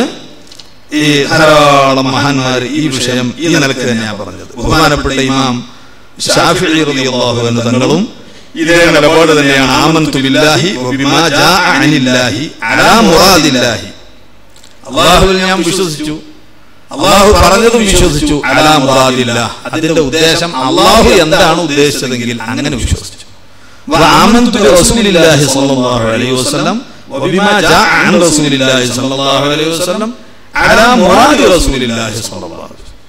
Speaker 1: ഈ ധാരാളം മഹാന്മാർ ഈ വിഷയം ഈ നിലയ്ക്ക് തന്നെയാണ് പറഞ്ഞത്. ബഹുമാനപ്പെട്ട ഇമാം ഷാഫിഈ റളിയല്ലാഹു അൻഹു തങ്ങളും ഇതേ നിലപാട് തന്നെയാണ്. ആമന്തു ബില്ലാഹി വബിമാ ജാഅ അനില്ലാഹി അലാ മുറാദില്ലാഹി. അള്ളാഹുവിൽ ഞാൻ വിശ്വസിച്ചു. അള്ളാഹു പറഞ്ഞതും വിശ്വസിച്ചു. അലാമുറാദില്ല അതിന്റെ ഉദ്ദേശം അള്ളാഹു എന്താണ് ഉദ്ദേശിച്ചതെങ്കിൽ അങ്ങനെ വിശ്വസിച്ചു.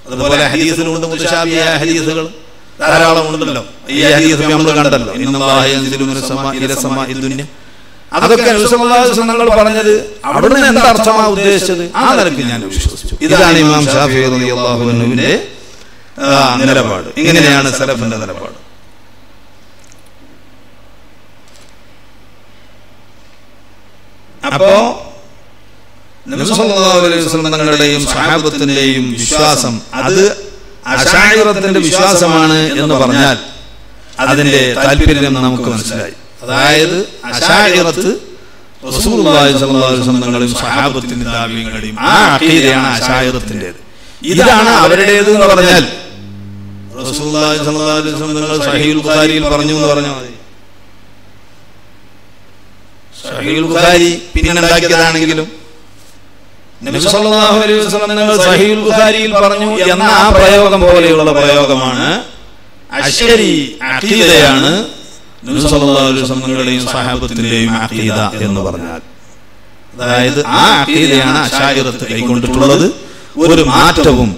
Speaker 1: അതുപോലെ ധാരാളം ഉണ്ടല്ലോ. ഈ ഹദീസ് നമ്മൾ കണ്ടല്ലോ. ഇന്നല്ലാഹ യൻസിലു അതൊക്കെ വസല്ലം തങ്ങൾ പറഞ്ഞത് അവിടുന്ന് എന്താ അർത്ഥമാ ഉദ്ദേശിച്ചത്? ആ നിലയ്ക്ക് ഞാൻ വിശ്വസിച്ചു. ഇതാണ് ഇമാം ഷാഫി നിലപാട്. ഇങ്ങനെയാണ് സലഫിന്റെ നിലപാട്. അപ്പോ തങ്ങളുടെയും സഹാബത്തിന്റെയും വിശ്വാസം അത് അശായിറത്തിന്റെ വിശ്വാസമാണ് എന്ന് പറഞ്ഞാൽ അതിന്റെ താല്പര്യം നമുക്ക് മനസ്സിലായി. അതായത് അശാഹിറത്ത് റസൂലുള്ളാഹി സ്വല്ലല്ലാഹു അലൈഹി വസല്ലം സഹാബത്തിന്റെ താബീങ്ങളുടെയും ആ അഖീദയാണ് അശായിറത്തിന്റേത് ഇതാണ് അവരുടേത് എന്ന് പറഞ്ഞാൽ റസൂലുള്ളാഹി സ്വല്ലല്ലാഹു അലൈഹി വസല്ലം ബുഖാരിയിൽ പറഞ്ഞു എന്ന് പറഞ്ഞാൽ മതി. ബുഖാരി നബി അലൈഹി വസല്ലം ബുഖാരിയിൽ പറഞ്ഞു എന്ന ആ പ്രയോഗം പോലെയുള്ള പ്രയോഗമാണ് അശ്വരി അഖീദയാണ് നിങ്ങളുടെയും സഹാബത്തിന്റെയും അഖീദ എന്ന് പറഞ്ഞാൽ. അതായത് ആ അഖീദയാണ് അശായിറത്ത് കൈക്കൊണ്ടിട്ടുള്ളത്. ഒരു മാറ്റവും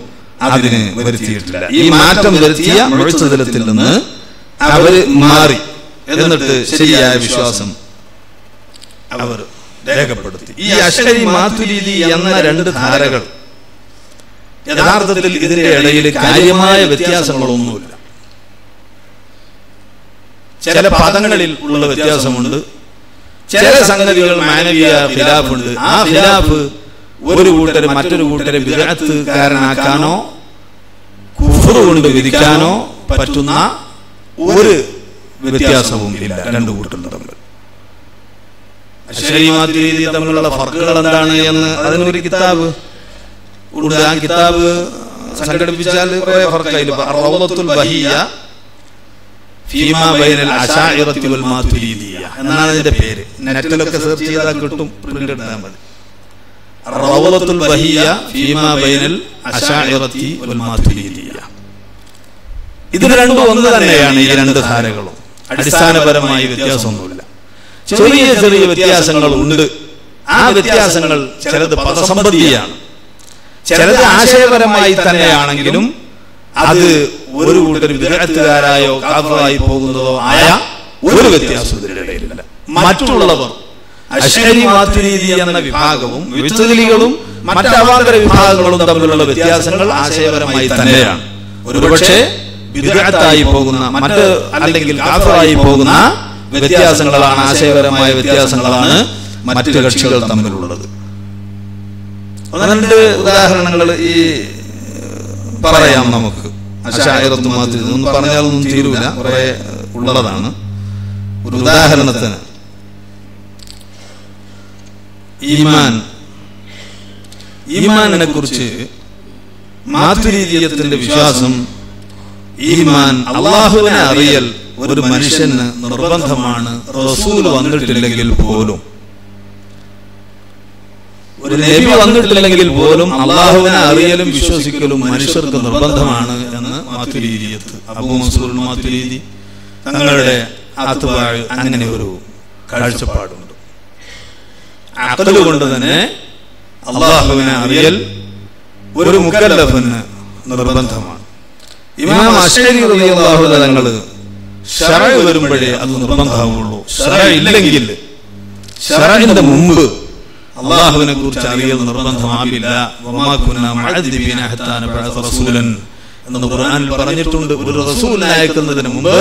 Speaker 1: അതിന് വരുത്തിയിട്ടില്ല. ഈ മാറ്റം വരുത്തിയ മുഴച്ചതലത്തിൽ നിന്ന് അവർ മാറി. എന്നിട്ട് ശരിയായ വിശ്വാസം അവർ രേഖപ്പെടുത്തി. ഈ അശ്വരി മാതുരീതി എന്ന രണ്ട് ധാരകൾ യഥാർത്ഥത്തിൽ ഇതിന്റെ ഇടയിൽ കാര്യമായ വ്യത്യാസങ്ങളൊന്നുമില്ല. ചില പദങ്ങളിൽ ഉള്ള വ്യത്യാസമുണ്ട്. ചില സംഗതികൾ മാനവീയ ഖിലാഫുണ്ട്. ആ ഖിലാഫ് ഒരു കൂട്ടരെ മറ്റൊരു കൂട്ടരെ വിരത്ത് കുഫർ കൊണ്ട് വിധിക്കാനോ പറ്റുന്ന ഒരു വ്യത്യാസവും ഇല്ല രണ്ടു കൂട്ടരും തമ്മിൽ. തമ്മിലുള്ള ഫർക്കുകൾ എന്താണ് എന്ന് അതിനൊരു കിതാബ് ഉണ്ട്. ആ കിതാബ് സംഘടിപ്പിച്ചാൽ കുറെ ഫർക്കായില്ല ബഹിയ ഫീമാ ബൈനൽ അശാഇറത്തി വൽ മാതുരീദിയ എന്നാണ് അതിന്റെ പേര്. നെറ്റിലൊക്കെ സെർച്ച് ചെയ്താൽ കിട്ടും പ്രിന്റ് ഇടാൻ മതി. റൗലത്തുൽ ബഹിയ ഫീമാ ബൈനൽ അശാഇറത്തി മാതുരീദിയ. ഇത് രണ്ടും ഒന്ന് തന്നെയാണ് ഈ രണ്ട് ധാരകളും. അടിസ്ഥാനപരമായി വ്യത്യാസമൊന്നുമില്ല. ചെറിയ ചെറിയ വ്യത്യാസങ്ങൾ ഉണ്ട് ആ വ്യത്യാസങ്ങൾ ചിലത് പദസമ്പതിയാണ് ചിലത് ആശയപരമായി തന്നെയാണെങ്കിലും അത് ഒരു കൂട്ടർ വിദഗ്ധരായോ കാഫറായി പോകുന്നതോ ആയ ഒരു വ്യത്യാസം മറ്റുള്ളവർ അശ്വരി മാതുരീതി എന്ന വിഭാഗവും വിത്തുലികളും മറ്റ് അവാന്തര വിഭാഗങ്ങളും തമ്മിലുള്ള വ്യത്യാസങ്ങൾ ആശയപരമായി തന്നെയാണ്. ഒരുപക്ഷെ വിദഗ്ധത്തായി പോകുന്ന മറ്റ് അല്ലെങ്കിൽ കാഫറായി പോകുന്ന വ്യത്യാസങ്ങളാണ് ആശയപരമായ വ്യത്യാസങ്ങളാണ് മറ്റു കക്ഷികൾ തമ്മിലുള്ളത്. ഒന്ന് രണ്ട് ഉദാഹരണങ്ങൾ ഈ പറയാം നമുക്ക്. അശായിറത്തു മാത്രം ഒന്നും പറഞ്ഞാലൊന്നും തീരുവില്ല കുറെ ഉള്ളതാണ്. ഒരു ഉദാഹരണത്തിന് ഈമാൻ. ഈമാനിനെ കുറിച്ച് മാതൃരീതിയത്തിന്റെ വിശ്വാസം ഈമാൻ അള്ളാഹുവിനെ അറിയൽ ഒരു മനുഷ്യന് നിർബന്ധമാണ്. റസൂൽ വന്നിട്ടില്ലെങ്കിൽ പോലും. ഒരു നബി വന്നിട്ടില്ലെങ്കിൽ പോലും അള്ളാഹുവിനെ അറിയലും വിശ്വസിക്കലും മനുഷ്യർക്ക് നിർബന്ധമാണ് എന്ന് മാതുരീതിയത്ത് അബു മൻസൂർ മാതുരീതി തങ്ങളുടെ അത്തുപാഴ് അങ്ങനെ ഒരു കാഴ്ചപ്പാടുണ്ട്. അക്കൽ കൊണ്ട് തന്നെ അള്ളാഹുവിനെ അറിയൽ ഒരു മുക്കല്ലഫിന് നിർബന്ധമാണ്. ഇമാം അശ്വരി തങ്ങൾ ഷറ വരുമ്പോഴേ അത് നിർബന്ധമാവുള്ളൂ. ഷറ ഇല്ലെങ്കിൽ ഷറന്റെ മുമ്പ് അള്ളാഹുവിനെ കുറിച്ച് അറിയൽ നിർബന്ധമാവില്ല. എന്ന് ഖുർആനിൽ പറഞ്ഞിട്ടുണ്ട്. ഒരു റസൂൽ അയക്കുന്നതിന് മുമ്പ്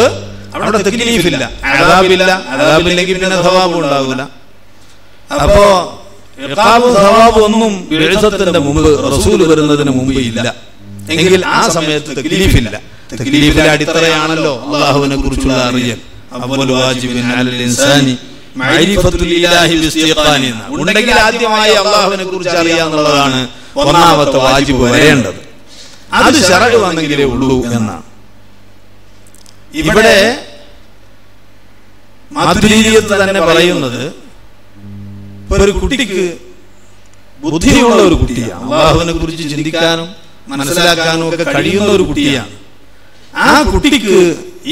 Speaker 1: അവിടെ തക്ലീഫില്ല. അദാബില്ല. അതാബില്ലെങ്കിൽ പിന്നെ സവാബ് ഉണ്ടാവില്ല. അപ്പോ സവാബ് ഒന്നും ബിഅസത്തിന്റെ മുമ്പ് റസൂൽ വരുന്നതിന് മുമ്പ് ഇല്ല. എങ്കിൽ ആ സമയത്ത് തക്ലീഫില്ല. തക്ലീഫിലെ അടിത്തറയാണല്ലോ അള്ളാഹുവിനെ കുറിച്ചുള്ള അറിയൽ. അവ്വലു വാജിബിൻ അലൽ ഇൻസാനി ഉണ്ടെങ്കിൽ ആദ്യമായി അള്ളാഹുവിനെ കുറിച്ച് അറിയാന്നുള്ളതാണ് ഒന്നാമത്തെ വാജിബ് വരേണ്ടത്. അത് ശറഅ് വന്നെങ്കിലേ ഉള്ളൂ എന്നാണ്. ഇവിടെ മാതുരീയത്ത് തന്നെ പറയുന്നത് ഒരു കുട്ടിക്ക് ബുദ്ധിയുള്ള ഒരു കുട്ടിയാണ്. അള്ളാഹുവിനെ കുറിച്ച് ചിന്തിക്കാനും മനസ്സിലാക്കാനും ഒക്കെ കഴിയുന്ന ഒരു കുട്ടിയാണ്. ആ കുട്ടിക്ക്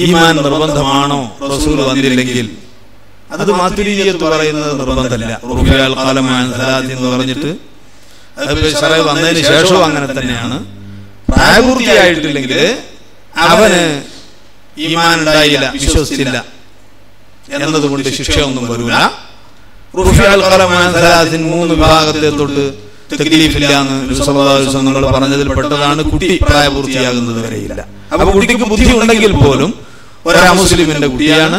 Speaker 1: ഈമാൻ നിർബന്ധമാണോ? റസൂൽ വന്നില്ലെങ്കിൽ അത് മാതുരീയത്ത് പറയുന്നത് നിർബന്ധമല്ല. റുബിയാൽ കാലമാൻ സലാത്തി എന്ന് പറഞ്ഞിട്ട് വന്നതിന് ശേഷവും അങ്ങനെ തന്നെയാണ്. പ്രായപൂർത്തിയായിട്ടില്ലെങ്കിൽ അവന് ഈമാൻ ഉണ്ടായില്ല വിശ്വസിച്ചില്ല എന്നതുകൊണ്ട് ശിക്ഷ ഒന്നും വരില്ല മൂന്ന് വിഭാഗത്തെ തൊട്ട് തെക്ലീഫില്ല എന്ന് നിങ്ങൾ പറഞ്ഞതിൽ പെട്ടതാണ് കുട്ടി പ്രായപൂർത്തിയാകുന്നത് വരെയില്ല. അപ്പൊ കുട്ടിക്ക് ബുദ്ധി ഉണ്ടെങ്കിൽ പോലും ഒരാ മുസ്ലിമിന്റെ കുട്ടിയാണ്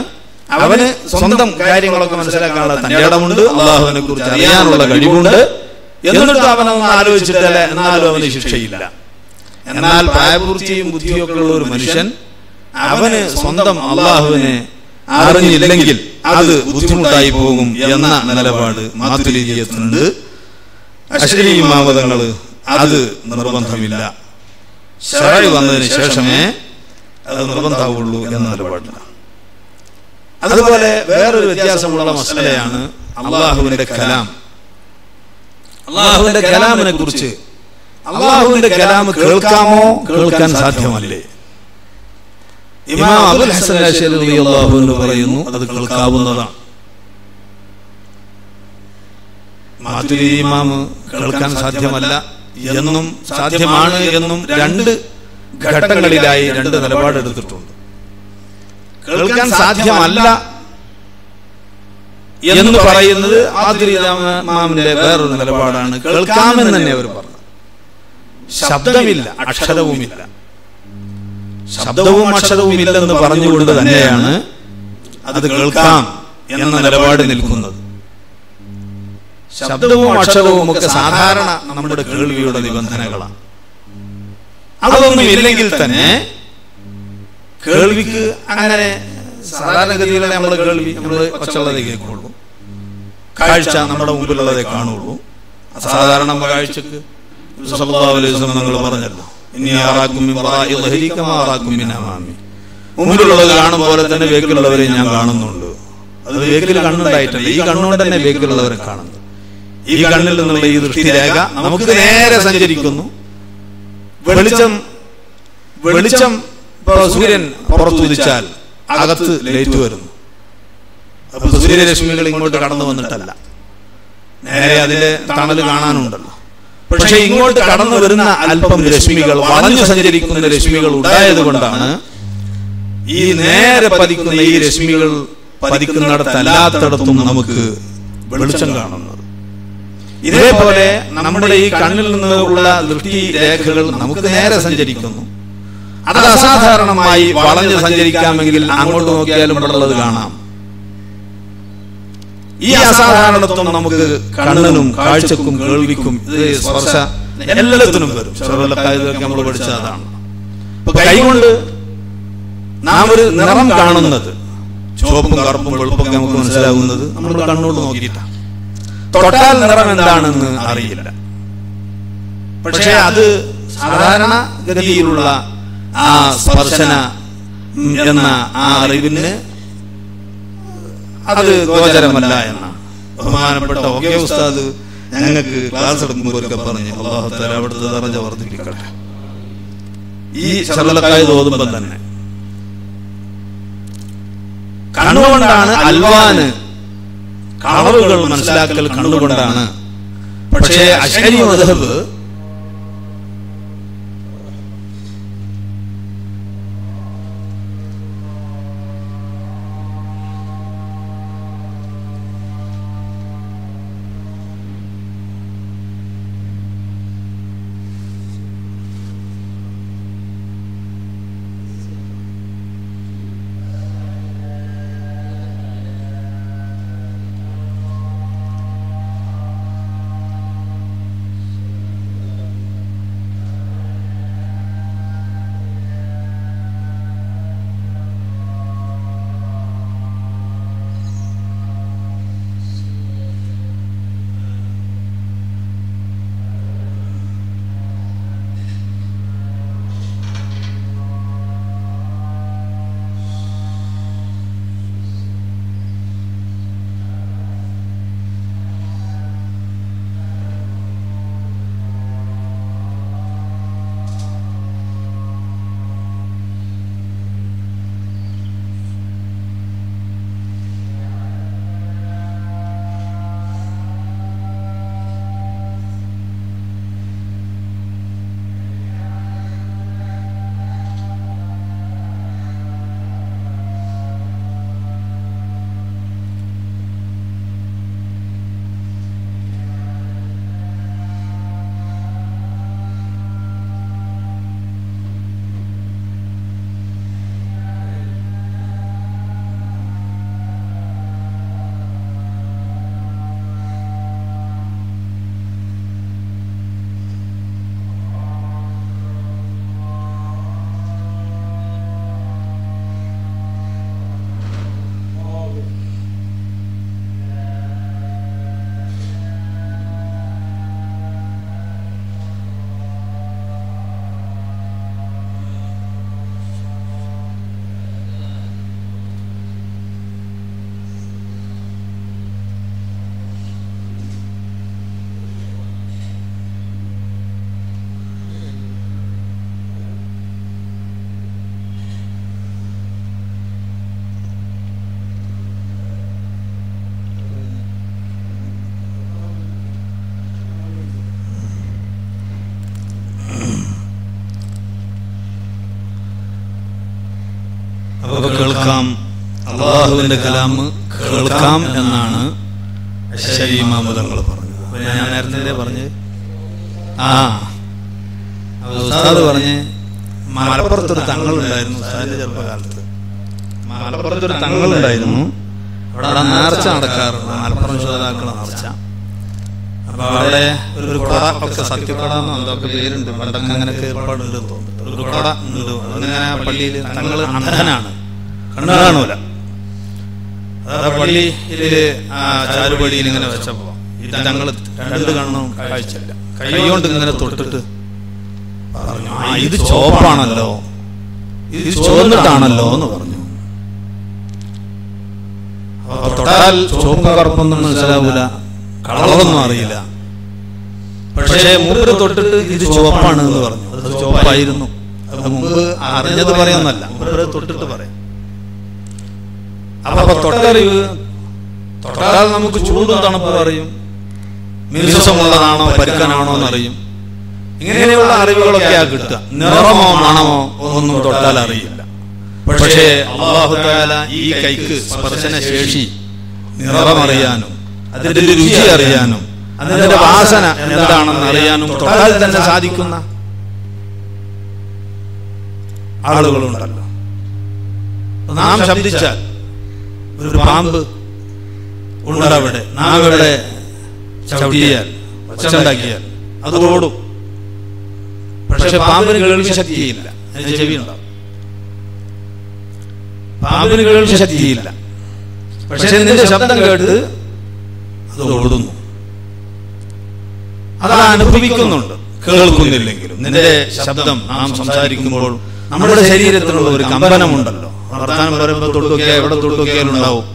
Speaker 1: അവന് സ്വന്തം കാര്യങ്ങളൊക്കെ മനസ്സിലാക്കാനുള്ള തന്റെ ഇടമുണ്ട്. അള്ളാഹുവിനെ കുറിച്ച് അറിയാനുള്ള കഴിവുണ്ട്. എന്നിട്ട് അവനൊന്ന് ആലോചിച്ചിട്ടല്ല എന്നാലും അവന് ശിക്ഷയില്ല. എന്നാൽ പ്രായപൂർത്തിയും ബുദ്ധിയൊക്കെ ഉള്ള ഒരു മനുഷ്യൻ അവന് സ്വന്തം അള്ളാഹുവിനെ അറിഞ്ഞില്ലെങ്കിൽ അത് ബുദ്ധിമുട്ടായി പോകും എന്ന നിലപാട് മാതുരീയത്തുണ്ട് അശ്ലീ മാവതങ്ങൾ അത് നിർബന്ധമില്ല. ശരായി വന്നതിന് ശേഷമേ അത് നിർബന്ധമാവുള്ളൂ എന്ന നിലപാടില്ല. അതുപോലെ വേറൊരു വ്യത്യാസമുള്ള മസലയാണ് അള്ളാഹുവിന്റെ കലാം. അള്ളാഹുവിന്റെ കലാമിനെ കുറിച്ച് അള്ളാഹുവിന്റെ കലാം കേൾക്കാമോ കേൾക്കാൻ സാധ്യമല്ലേ? ഇമാം അബുൽ ഹസൻ റളിയല്ലാഹു അൻഹു പറയുന്നു അത് കേൾക്കാവുന്നതാണ്. മാതുരി ഇമാമ് കേൾക്കാൻ സാധ്യമല്ല എന്നും സാധ്യമാണ് എന്നും രണ്ട് ഘട്ടങ്ങളിലായി രണ്ട് നിലപാടെടുത്തിട്ടുണ്ട്. കേൾക്കാൻ സാധ്യമല്ല എന്ന് പറയുന്നത് ആതിരി മാമിന്റെ വേറൊരു നിലപാടാണ്. കേൾക്കാമെന്ന് തന്നെ അവർ പറഞ്ഞു. ശബ്ദമില്ല അക്ഷരവുമില്ല. ശബ്ദവും അക്ഷരവും ഇല്ലെന്ന് പറഞ്ഞുകൊണ്ട് തന്നെയാണ് അത് കേൾക്കാം എന്ന നിലപാട് നിൽക്കുന്നത്. ശബ്ദവും അക്ഷരവും ഒക്കെ സാധാരണ നമ്മുടെ കേൾവിയുടെ നിബന്ധനകളാണ്. അതൊന്നും ഇല്ലെങ്കിൽ തന്നെ കേൾവിക്ക് അങ്ങനെ സാധാരണഗതിയിലുള്ള നമ്മൾ കേൾവി നമ്മൾ ഒച്ചുള്ളതേ കേൾക്കുള്ളൂ കാഴ്ച നമ്മുടെ മുമ്പിലുള്ളതേ കാണുള്ളൂ സാധാരണ കാഴ്ചക്ക് നിങ്ങൾ പറഞ്ഞല്ലോ ഇനി ആറാക്കും ആറാക്കും മുമ്പിലുള്ളത് കാണും പോലെ തന്നെ വേക്കിലുള്ളവരെ ഞാൻ കാണുന്നുണ്ട്. അത് വേക്കിൽ കണ്ണുണ്ടായിട്ടില്ല ഈ കണ്ണുകൊണ്ട് തന്നെ വേക്കിലുള്ളവരെ കാണുന്നു. ഈ കണ്ണിൽ നിന്നുള്ള ഈ ദൃഷ്ടിരേഖ നമുക്ക് നേരെ സഞ്ചരിക്കുന്നു. വെളിച്ചം വെളിച്ചം ഇപ്പൊ സൂര്യൻ പുറത്തുദിച്ചാൽ അകത്ത് ലൈറ്റ് വരുന്നു. അപ്പൊ സൂര്യരശ്മികൾ ഇങ്ങോട്ട് കടന്നു വന്നിട്ടല്ല. നേരെ അതിലെ തണൽ കാണാനുണ്ടല്ലോ. പക്ഷെ ഇങ്ങോട്ട് കടന്നു വരുന്ന അല്പം രശ്മികൾ വളഞ്ഞു സഞ്ചരിക്കുന്ന രശ്മികൾ ഉണ്ടായത് കൊണ്ടാണ് ഈ നേരെ പതിക്കുന്ന ഈ രശ്മികൾ പതിക്കുന്നിടത്തല്ലാത്തിടത്തും നമുക്ക് വെളിച്ചം കാണുന്നത്. ഇതേപോലെ നമ്മുടെ ഈ കണ്ണിൽ നിന്നുള്ള ദൃഷ്ടി രേഖകൾ നമുക്ക് നേരെ സഞ്ചരിക്കുന്നു. അത് അസാധാരണമായി വളഞ്ഞ് സഞ്ചരിക്കാമെങ്കിൽ അങ്ങോട്ട് നോക്കിയാലും ഉള്ളത് കാണാം. ഈ അസാധാരണത്വം നമുക്ക് കണ്ണിനും കാഴ്ചക്കും കേൾവിക്കും ഇത് സ്പർശ എല്ലാത്തിനും വരും. ചെറുതൊക്കെ നമ്മൾ പഠിച്ചതാണ് ഇപ്പൊ കൈകൊണ്ട് നാം ഒരു നിറം കാണുന്നത് ചുവപ്പും കറുപ്പും വെളുപ്പൊക്കെ നമുക്ക് മനസ്സിലാകുന്നത് നമ്മൾ കണ്ണുകൊണ്ട് നോക്കിയിട്ടാണ് തൊട്ടാൽ നിറം എന്താണെന്ന് അറിയില്ല. പക്ഷെ അത് സാധാരണ ഗതിയിലുള്ള ആ സ്പർശന എന്ന ആ അറിവിന് അത് ഗോചരമല്ല എന്ന ബഹുമാനപ്പെട്ട ഒകെ ഉസ്താദ് ഞങ്ങൾക്ക് ക്ലാസ് എടുക്കുമ്പോഴൊക്കെ പറഞ്ഞു അള്ളാഹുത്താല അവിടുത്തെ നിറഞ്ഞ വർദ്ധിപ്പിക്കട്ടെ. ഈ ശബലക്കായ തോന്നുമ്പോൾ തന്നെ. കണ്ണുകൊണ്ടാണ് അൽവാന് കളറുകൾ മനസ്സിലാക്കൽ കണ്ണുകൊണ്ടാണ്. പക്ഷേ അശ്വരി മധബ് കേൾക്കാം. അള്ളാഹുവിന്റെ കലാം കേൾക്കാം എന്നാണ് അപ്പൊ ഞാൻ നേരത്തെ പറഞ്ഞ് ആ. ഉസ്താദ് പറഞ്ഞ് മലപ്പുറത്തൊരു തങ്ങളുണ്ടായിരുന്നു ഉസ്താദിന്റെ ചെറുപ്പകാലത്ത്. മലപ്പുറത്തൊരു തങ്ങളുണ്ടായിരുന്നു. അവിടെ നേർച്ച നടക്കാറുണ്ട്. മലപ്പുറം ശ്രോതാക്കളെ നേർച്ച. അപ്പൊ അവിടെ ഒരു കുട ഒക്കെ സത്യക്കുട എന്ന് എന്തൊക്കെ പേരുണ്ട്. പണ്ടൊക്കെ അങ്ങനെയൊക്കെ ഏർപ്പാടുണ്ട് തോന്നുന്നു. ഒരു കുട ഉണ്ട്. അങ്ങനെ പള്ളിയിൽ തങ്ങൾ അന്ധനാണ്. കണ്ണു കാണൂല. അതാ പള്ളിയിൽ ആ ചാരുപടിയിൽ ഇങ്ങനെ വെച്ചപ്പോ. ഈ തങ്ങൾ രണ്ട് കണ്ണും കാഴ്ചയില്ല. കൈകൊണ്ട് ഇങ്ങനെ തൊട്ടിട്ട് പറഞ്ഞു ആ ഇത് ചോപ്പാണല്ലോ. ഇത് ചോന്നിട്ടാണല്ലോ എന്ന് പറഞ്ഞു. തൊട്ടാൽ ചുവപ്പും കറുപ്പൊന്നും മനസ്സിലാവൂല. കളറൊന്നും അറിയില്ല. പക്ഷേ മൂപ്പര് തൊട്ടിട്ട് ഇത് ചുവപ്പാണ് എന്ന് പറഞ്ഞു. അത് ചുവപ്പായിരുന്നു അത് മുമ്പ് അറിഞ്ഞത് പറയുന്നല്ല മൂപ്പര് തൊട്ടിട്ട് പറയാം. അപ്പൊ തൊട്ടറിവ് തൊട്ടാൽ നമുക്ക് ചൂടും തണുപ്പും അറിയും. മിനുസമുള്ളതാണോ പരുക്കനാണോ എന്നറിയും. ഇങ്ങനെയുള്ള അറിവുകളൊക്കെ ആ കിട്ടുക. നിറമോ മണമോ ഒന്നും തൊട്ടാൽ അറിയില്ല. പക്ഷേ അള്ളാഹുദാല ഈ കൈക്ക് സ്പർശന ശേഷി നിറമറിയാനും അതിന്റെ രുചി അറിയാനും അതിന്റെ വാസന എന്താണെന്ന് അറിയാനും തൊട്ടാൽ തന്നെ സാധിക്കുന്ന ആളുകളുണ്ടല്ലോ. നാം ശബ്ദിച്ചാൽ ഒരു പാമ്പ് ഉണ്ടവിടെ. നാം ഇവിടെ ചവിട്ടിയാൽ ഒച്ചുണ്ടാക്കിയാൽ അത് ഓടും. പക്ഷെ പാമ്പിന് കേൾവി ശക്തിയില്ല. അതിന് ചെവി ഉണ്ടാവും പാമ്പിന് കേൾവി ശക്തിയില്ല. പക്ഷെ നിന്റെ ശബ്ദം കേട്ട് അത് ഓടുന്നു. അത് അനുഭവിക്കുന്നുണ്ട്. കേൾക്കുന്നില്ലെങ്കിലും. നിന്റെ ശബ്ദം നാം സംസാരിക്കുമ്പോൾ നമ്മുടെ ശരീരത്തിലുള്ള ഒരു കമ്പനമുണ്ടല്ലോ. വർത്താനം പറയുമ്പോൾ തൊട്ടുക്കിയാൽ എവിടെ തൊട്ടുനോക്കിയാലും ഉണ്ടാവും.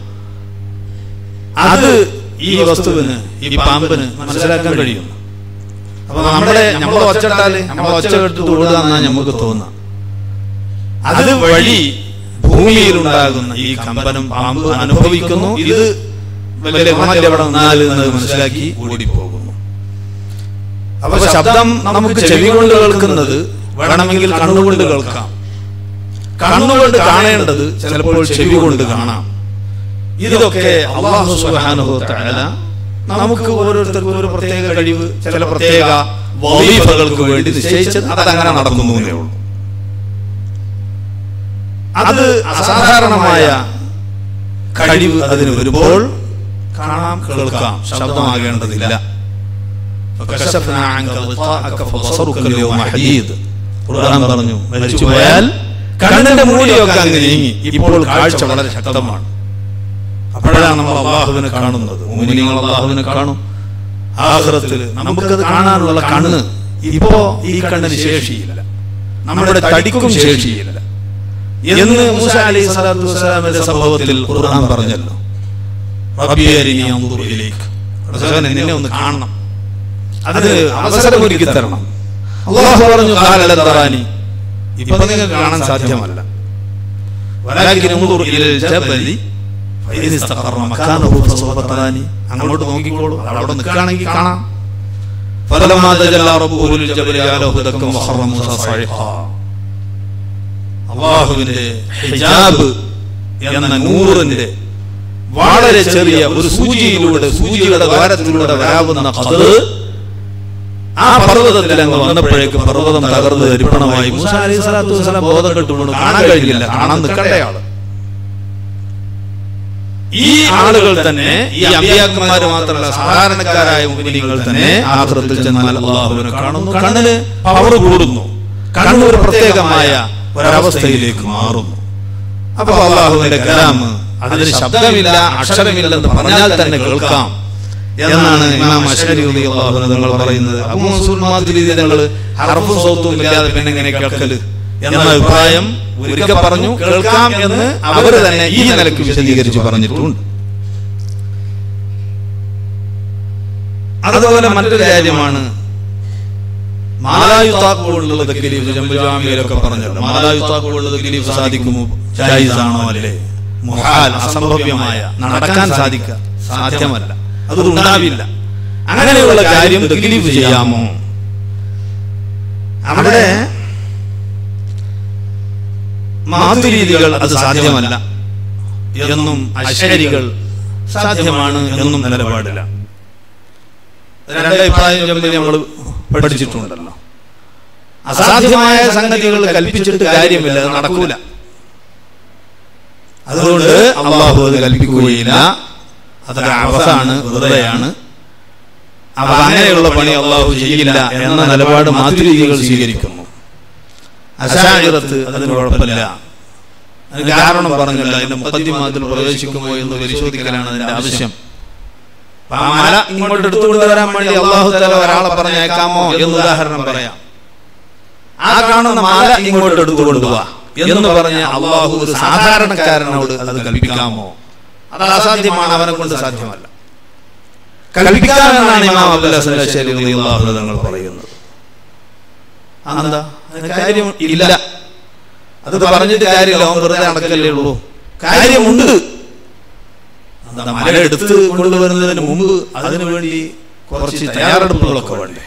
Speaker 1: അത് ഈ വസ്തുവിന് ഈ പാമ്പിന് മനസ്സിലാക്കാൻ കഴിയും. അപ്പൊ നമ്മുടെ നമ്മളെ ഒച്ചട്ടാൽ നമ്മളെ ഒച്ച കേട്ട് ഓടുക എന്നാ നമുക്ക് തോന്നാം അത് വഴി ഭൂമിയിൽ ഉണ്ടാകുന്ന ഈ കമ്പനം പാമ്പ് അനുഭവിക്കുന്നു. ഇത് വലിയ അവിടെ നിന്നാൽ എന്നത് മനസ്സിലാക്കി ഓടിപ്പോകുന്നു. അപ്പൊ ശബ്ദം നമുക്ക് ചെവി കൊണ്ട് കേൾക്കുന്നത് വേണമെങ്കിൽ കണ്ണുകൊണ്ട് കേൾക്കാം. കണ്ണുകൊണ്ട് കാണേണ്ടത് ചിലപ്പോൾ ചെവി കൊണ്ട് കാണാം. ഇതൊക്കെ അള്ളാഹു സുബാനുഭവത്തല്ല നമുക്ക് ഓരോരുത്തർക്കും ഒരു പ്രത്യേക കഴിവ് ചില പ്രത്യേക വൈഫകൾക്ക് വേണ്ടി നിശ്ചയിച്ചത് അതങ്ങനെ നടക്കുന്നു എന്നേ ഉള്ളൂ. അത് അസാധാരണമായ കഴിവ് അതിന് വരുമ്പോൾ കാണാം കേൾക്കാം. ശബ്ദമാകേണ്ടതില്ല. ഖുർആൻ പറഞ്ഞു മരിച്ചുപോയാൽ കണ്ണിന്റെ മൂടിയൊക്കെ അങ്ങ് നീങ്ങി. ഇപ്പോൾ കാഴ്ച വളരെ ശക്തമാണ്. അപ്പോഴാണ് നമ്മൾ അള്ളാഹുവിനെ കാണുന്നത്. മൂമിനിങ്ങൾ അള്ളാഹുവിനെ കാണും. ആഹ്റത്തിൽ നമുക്കത് കാണാനുള്ള കണ്ണ് ഇപ്പോ ഈ കണ്ണിന് ശേഷിയില്ല. നമ്മുടെ തടിക്കും ശേഷിയില്ല. എന്ന് മൂസ അലൈഹി സ്വലാത്തു വസ്സലാമിന്റെ സംഭവത്തിൽ ഖുർആൻ പറഞ്ഞല്ലോ. നിന്നെ ഒന്ന് കാണണം. അത് അവസരം ഒരുക്കി തരണം. അള്ളാഹു പറഞ്ഞു "ഖാല തറാനി." ഇപ്പൊ നിങ്ങൾക്ക് കാണാൻ സാധ്യമല്ല. അങ്ങോട്ട് നോക്കിക്കോളൂ. അവിടെ കാണാം. ഹിജാബ് എന്ന നൂറിന്റെ വളരെ ചെറിയ ഒരു സൂചിയിലൂടെ സൂചിയുടെ വാരത്തിലൂടെ വരാവുന്ന കഥ ആ പർവതത്തിൽ അങ്ങ് വന്നപ്പോഴേക്കും പർവതം തകർന്ന് തരിപ്പണമായി മൂസ ബോധം കെട്ടുകൊണ്ട് കാണാൻ കഴിഞ്ഞില്ല. കാണാൻ നിൽക്കണ്ടയാൾ ഈ ആളുകൾ തന്നെ ഈ അമ്പിയാക്കന്മാര് മാത്രമല്ല സാധാരണക്കാരായ മുസ്ലിങ്ങൾ തന്നെ ആഹൃത്തിൽ ചെന്നാൽ അള്ളാഹുവിനെ കാണുന്നു. കണ്ണിന് പവർ കൂടുന്നു. കണ്ണ് ഒരു പ്രത്യേകമായ ഒരവസ്ഥയിലേക്ക് മാറുന്നു. അപ്പൊ അള്ളാഹുവിന്റെ കലാം അതിന് ശബ്ദമില്ല അക്ഷരമില്ലെന്ന് പറഞ്ഞാൽ തന്നെ കേൾക്കാം. എന്നാണ് ഇമാം അശ്വരി നിങ്ങൾ പറയുന്നത്. നിങ്ങൾ ഹർഫും സൗത്തും ഇല്ലാതെ പിന്നെ എങ്ങനെ കേൾക്കൽ. എന്ന അഭിപ്രായം ഒരിക്കൽ പറഞ്ഞു കേൾക്കാം എന്ന് അവർ തന്നെ ഈ നിലയ്ക്ക് വിശദീകരിച്ച് പറഞ്ഞിട്ടുണ്ട്. അതുപോലെ മറ്റൊരു കാര്യമാണ്. മാലായുത്താക്കുള്ള തക്കലീഫ് ജംബുജാമിയിലൊക്കെ പറഞ്ഞല്ലോ. മാലായുത്താക്കുള്ള തക്കലീഫ് സാധിക്കുമോ ജായിസാണോ അല്ലേ? മുഹാൽ അസംഭവ്യമായ നടക്കാൻ സാധിക്കുക. സാധ്യമല്ല. അത് ഉണ്ടാവില്ല. അങ്ങനെയുള്ള കാര്യം തക്കലീഫ് ചെയ്യാമോ? അവിടെ മാതുരീതികൾ അത് സാധ്യമല്ല. എന്നും അശരികൾ സാധ്യമാണ് എന്നും നിലപാടില്ല. നമ്മൾ പഠിച്ചിട്ടുണ്ടല്ലോ. അസാധ്യമായ സംഗതികൾ കൽപ്പിച്ചിട്ട് കാര്യമില്ല അത് നടക്കൂല. അതുകൊണ്ട് അള്ളാഹു അത് കൽപ്പിക്കുകയില്ല. അതൊക്കെ അവസാണ് വെറുതെയാണ്. അപ്പൊ അങ്ങനെയുള്ള പണി അള്ളാഹു ചെയ്യില്ല എന്ന നിലപാട് മാതൃകകൾ സ്വീകരിക്കുന്നു. അശാചിറത്ത് അതിന് കുഴപ്പമില്ല. അതിന് കാരണം പറഞ്ഞില്ല. അതിന്റെ മുഖദ്യമാതിൽ പ്രവേശിക്കുമോ എന്ന് പരിശോധിക്കലാണ് അതിന്റെ ആവശ്യം. മല ഇങ്ങോട്ട് എടുത്തുകൊണ്ട് വരാൻ വേണ്ടി അള്ളാഹു തല ഒരാളെ പറഞ്ഞേക്കാമോ എന്ന് ഉദാഹരണം പറയാം. ആ കാണുന്ന മാല ഇങ്ങോട്ട് എടുത്തുകൊണ്ടുപോവാ എന്ന് പറഞ്ഞ അള്ളാഹു ഒരു സാധാരണക്കാരനോട് അത് കൽപ്പിക്കാമോ? അത് അസാധ്യമാണ് അവനെ കൊണ്ട് സാധ്യമല്ല. കൽപ്പിക്കാമെന്നാണ് ഇമാം അബ്ദുൽ തങ്ങൾ പറയുന്നത്. അതെന്താ കാര്യം ഇല്ല. അത് പറഞ്ഞിട്ട് കാര്യമില്ല. അവൻ വെറുതെ നടക്കല്ലേ ഉള്ളൂ. കാര്യമുണ്ട്. മല എടുത്ത് കൊണ്ടുവരുന്നതിന് മുമ്പ് അതിനു വേണ്ടി കുറച്ച് തയ്യാറെടുപ്പുകളൊക്കെ വേണ്ടേ?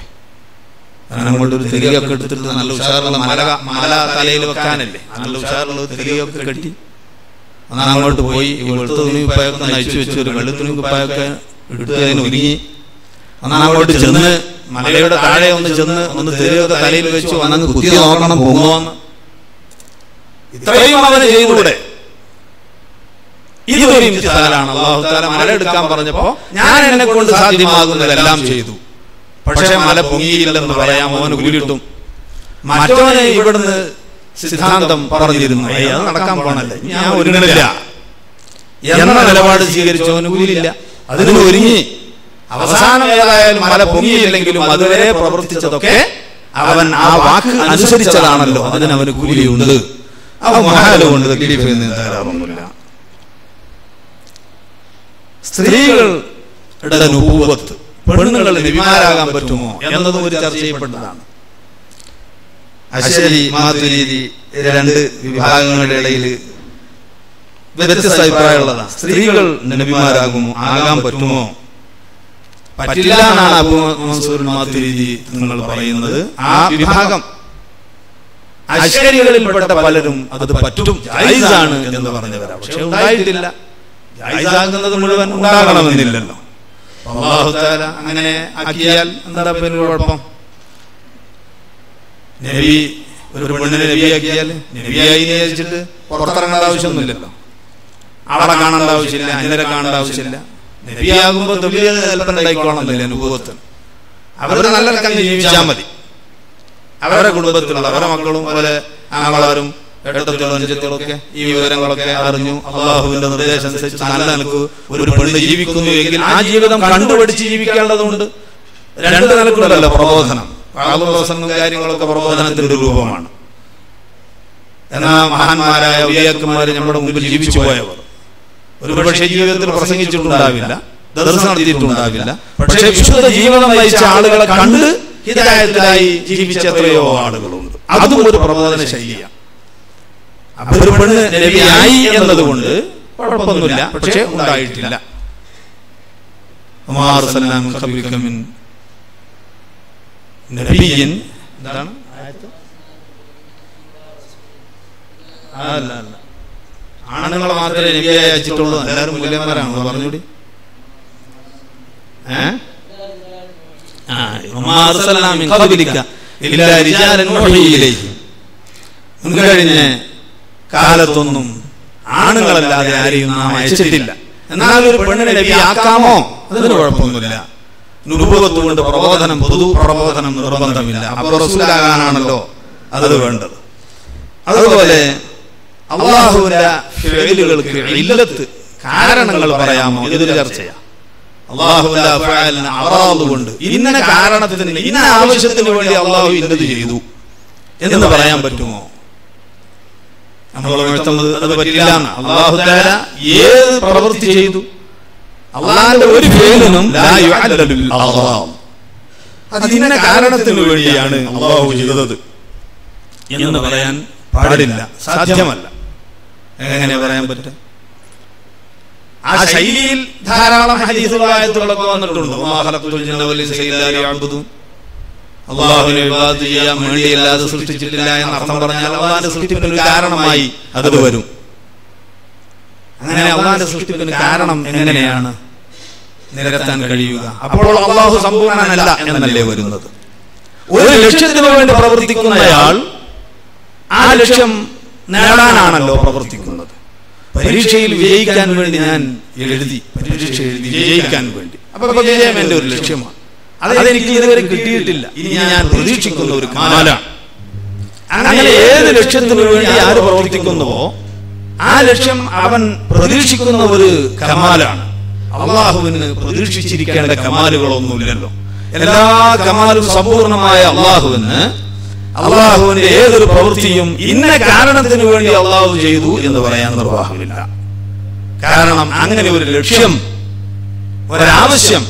Speaker 1: അങ്ങോട്ടൊരു തിരികെ തെരിയൊക്കെ എടുത്തിട്ട് നല്ല ഉഷാറുള്ള മല മല തലയിൽ വെക്കാനല്ലേ? നല്ല ഉഷാറുള്ള ഒക്കെ കെട്ടി എന്നാൽ അങ്ങോട്ട് പോയി വെളുത്ത തുണി കുപ്പായൊക്കെ നയിച്ചു വെച്ചു ഒരു വെളുത്ത തുണി കുപ്പായൊക്കെ എടുത്ത് അതിന് ഒരുങ്ങി എന്നാൽ അങ്ങോട്ട് ചെന്ന് മലയുടെ താഴെ ഒന്ന് ചെന്ന് ഒന്ന് തെരുവൊക്കെ തലയിൽ വെച്ച് വന്നങ്ങ് കുത്തി നോക്കണം പോകുമോന്ന് ഇത്രയും അവന് ചെയ്തുകൂടെ? ഇതൊരു സ്ഥലമാണ് അള്ളാഹു താല മല എടുക്കാൻ പറഞ്ഞപ്പോ ഞാൻ എന്നെ കൊണ്ട് സാധ്യമാകുന്നതെല്ലാം ചെയ്തു. പക്ഷെ മല പൊങ്ങിയില്ലെന്ന് പറയാം അവന് കൂലിട്ടും മറ്റവനെ ഇവിടുന്ന് സിദ്ധാന്തം പറഞ്ഞിരുന്നു. അയാൾ അത് നടക്കാൻ പോണല്ലേ ഞാൻ ഒരുങ്ങണില്ല എന്ന നിലപാട് സ്വീകരിച്ചവന് കൂലില്ല അതിന് ഒരുങ്ങി അവസാനം ഏതായാലും മല പൊങ്ങിയില്ലെങ്കിലും അതുവരെ പ്രവർത്തിച്ചതൊക്കെ അവൻ ആ വാക്ക് അനുസരിച്ചതാണല്ലോ. അതിന് അവന് കൂലിയുണ്ട്. അവ മഹാലുകൊണ്ട് തകരാറൊന്നുമില്ല സ്ത്രീകളുടെ നുപൂവത്ത് പെണ്ണുങ്ങൾ നബിമാരാകാൻ പറ്റുമോ എന്നതും ഒരു ചർച്ച ചെയ്യപ്പെട്ടതാണ്. അശ്വരി മാതുരീതി രണ്ട് വിഭാഗങ്ങളുടെ ഇടയിൽ വ്യത്യസ്ത അഭിപ്രായമുള്ളതാണ്. സ്ത്രീകൾ നബിമാരാകുമോ? ആകാൻ പറ്റുമോ? പറ്റില്ല എന്നാണ് അബു മൻസൂർ മാതുരീതി നിങ്ങൾ പറയുന്നത്. ആ വിഭാഗം അശ്വരികളിൽപ്പെട്ട പലരും അത് പറ്റും. ജായിസാണ് എന്ന് പറഞ്ഞവരാ. പക്ഷെ ഉണ്ടായിട്ടില്ല. ജായിസാകുന്നത് മുഴുവൻ ഉണ്ടാകണമെന്നില്ലല്ലോ. അങ്ങനെ ആക്കിയാൽ എന്താ പിന്നെ കുഴപ്പം? നബി ഒരു പെണ്ണിനെ നബിയാക്കിയാൽ നബിയായി വിചാരിച്ചിട്ട് പുറത്തിറങ്ങേണ്ട ആവശ്യമൊന്നുമില്ലല്ലോ. അവളെ കാണേണ്ട ആവശ്യമില്ല അന്നരെ കാണേണ്ട ആവശ്യമില്ല. നബിയാകുമ്പോൾ തൊഴിൽ കൽപ്പന ഉണ്ടായിക്കോളന്നില്ല അനുഭവത്തിൽ. അവർ നല്ല നിലക്കങ്ങ് ജീവിച്ചാൽ മതി. അവരുടെ കുടുംബത്തിലുള്ള അവരുടെ മക്കളും അവരെ ആങ്ങളവരും എട്ടത്തോളം ഒക്കെ ഈ വിവരങ്ങളൊക്കെ അറിഞ്ഞു അള്ളാഹുവിന്റെ നിർദ്ദേശം അനുസരിച്ച് നല്ല നിലയ്ക്ക് ഒരു പെണ്ണ് ജീവിക്കുന്നു എങ്കിൽ ആ ജീവിതം കണ്ടുപിടിച്ച് ജീവിക്കേണ്ടതുണ്ട് രണ്ട് നിലക്കുണ്ടല്ലോ പ്രബോധനം. പ്രബോധനവും കാര്യങ്ങളൊക്കെ പ്രബോധനത്തിന്റെ രൂപമാണ്. എന്നാ മഹാന്മാരായ ഉലിയാക്കന്മാര് നമ്മുടെ മുമ്പിൽ ജീവിച്ചു പോയവർ ഒരുപക്ഷെ ജീവിതത്തിൽ പ്രസംഗിച്ചിട്ടുണ്ടാവില്ല ദർശനം നടത്തിയിട്ടുണ്ടാവില്ല. പക്ഷേ വിശുദ്ധ ജീവിതം നയിച്ച ആളുകളെ കണ്ട് ഹിതായത്തിലായി ജീവിച്ച എത്രയോ ആളുകളുണ്ട്. അതും ഒരു പ്രബോധന ശൈലിയാണ് അപ്പൊ എന്നതുകൊണ്ട് കുഴപ്പമൊന്നുമില്ല പക്ഷെ ഉണ്ടായിട്ടില്ല. മിൻ നബിയ്യിൻ എന്താണ്? അല്ല അല്ല ആണുങ്ങളെ മാത്രമേ നബിയായി അയച്ചിട്ടുള്ളൂ. എല്ലാവരും മൂല്യന്മാരാണോ പറഞ്ഞൂടി നുഹി കാലത്തൊന്നും ആണുങ്ങളല്ലാതെ ആരെയും നാം അയച്ചിട്ടില്ല. എന്നാൽ ഒരു പെണ്ണിനെ നബി ആക്കാമോ? അതിന് കുഴപ്പമൊന്നുമില്ല. നുപുവത്ത് കൊണ്ട് പ്രബോധനം പൊതു പ്രബോധനം നിർബന്ധമില്ല. അപ്പൊ റസൂലാകാനാണല്ലോ അത് വേണ്ടത്. അതുപോലെ അള്ളാഹുവിന്റെ ഫെയിലുകൾക്ക് ഇല്ലത്ത് കാരണങ്ങൾ പറയാമോ? ഇതൊരു ചർച്ചയാ. അള്ളാഹുവിന്റെ അഫ്ആലിന് അറാദ് കൊണ്ട് ഇന്ന കാരണത്തിന് ഇന്ന ആവശ്യത്തിന് വേണ്ടി അള്ളാഹു ഇന്നത് ചെയ്തു. എന്ന് പറയാൻ പറ്റുമോ? നമ്മൾ അത് പറ്റില്ല അള്ളാഹു ഏത് പ്രവൃത്തി ചെയ്തു? അള്ളാഹിന്റെ ഒരു പേരിനും അത് ഇന്ന കാരണത്തിന് വേണ്ടിയാണ് അള്ളാഹു ചെയ്തത്. എന്ന് പറയാൻ പാടില്ല. സാധ്യമല്ല. എങ്ങനെ പറയാൻ പറ്റും? ആ ശൈലിയിൽ ധാരാളം ഹദീസുകളായത്തുകളൊക്കെ വന്നിട്ടുണ്ട്. അള്ളാഹുവിനെ വിവാദം ചെയ്യാൻ വേണ്ടിയല്ലാതെ സൃഷ്ടിച്ചിട്ടില്ല എന്ന് അർത്ഥം പറഞ്ഞാൽ അള്ളാഹിന്റെ സൃഷ്ടിപ്പിന് കാരണമായി അത് വരും. അങ്ങനെ അള്ളാഹിന്റെ സൃഷ്ടിപ്പിന് കാരണം എങ്ങനെയാണ് നിരത്താൻ കഴിയുക? അപ്പോൾ അള്ളാഹു സമ്പൂർണനല്ല എന്നല്ലേ വരുന്നത്? ഒരു ലക്ഷ്യത്തിന് വേണ്ടി പ്രവർത്തിക്കുന്നയാൾ ആ ലക്ഷ്യം നേടാനാണല്ലോ പ്രവർത്തിക്കുന്നത്. പരീക്ഷയിൽ വിജയിക്കാൻ വേണ്ടി ഞാൻ എഴുതി പരീക്ഷയിൽ വിജയിക്കാൻ വേണ്ടി. അപ്പൊ വിജയം എന്റെ ഒരു ലക്ഷ്യമാണ്. അതെനിക്ക് ഇതുവരെ കിട്ടിയിട്ടില്ല. ഇനി ഞാൻ പ്രതീക്ഷിക്കുന്ന ഒരു കാലാണ് അങ്ങനെ ഏത് ലക്ഷ്യത്തിനു വേണ്ടി ആര് പ്രവർത്തിക്കുന്നുവോ ആ ലക്ഷ്യം അവൻ പ്രതീക്ഷിക്കുന്ന ഒരു കമാലാണ്. അള്ളാഹുവിന് പ്രതീക്ഷിച്ചിരിക്കേണ്ട കമാലുകളൊന്നുമില്ലല്ലോ. എല്ലാ കമാലും സമ്പൂർണമായ അള്ളാഹുവിന്. അള്ളാഹുവിന്റെ ഏതൊരു പ്രവൃത്തിയും ഇന്ന കാരണത്തിന് വേണ്ടി അള്ളാഹു ചെയ്തു എന്ന് പറയാൻ നിർവാഹമില്ല. കാരണം അങ്ങനെ ഒരു ലക്ഷ്യം ഒരാവശ്യം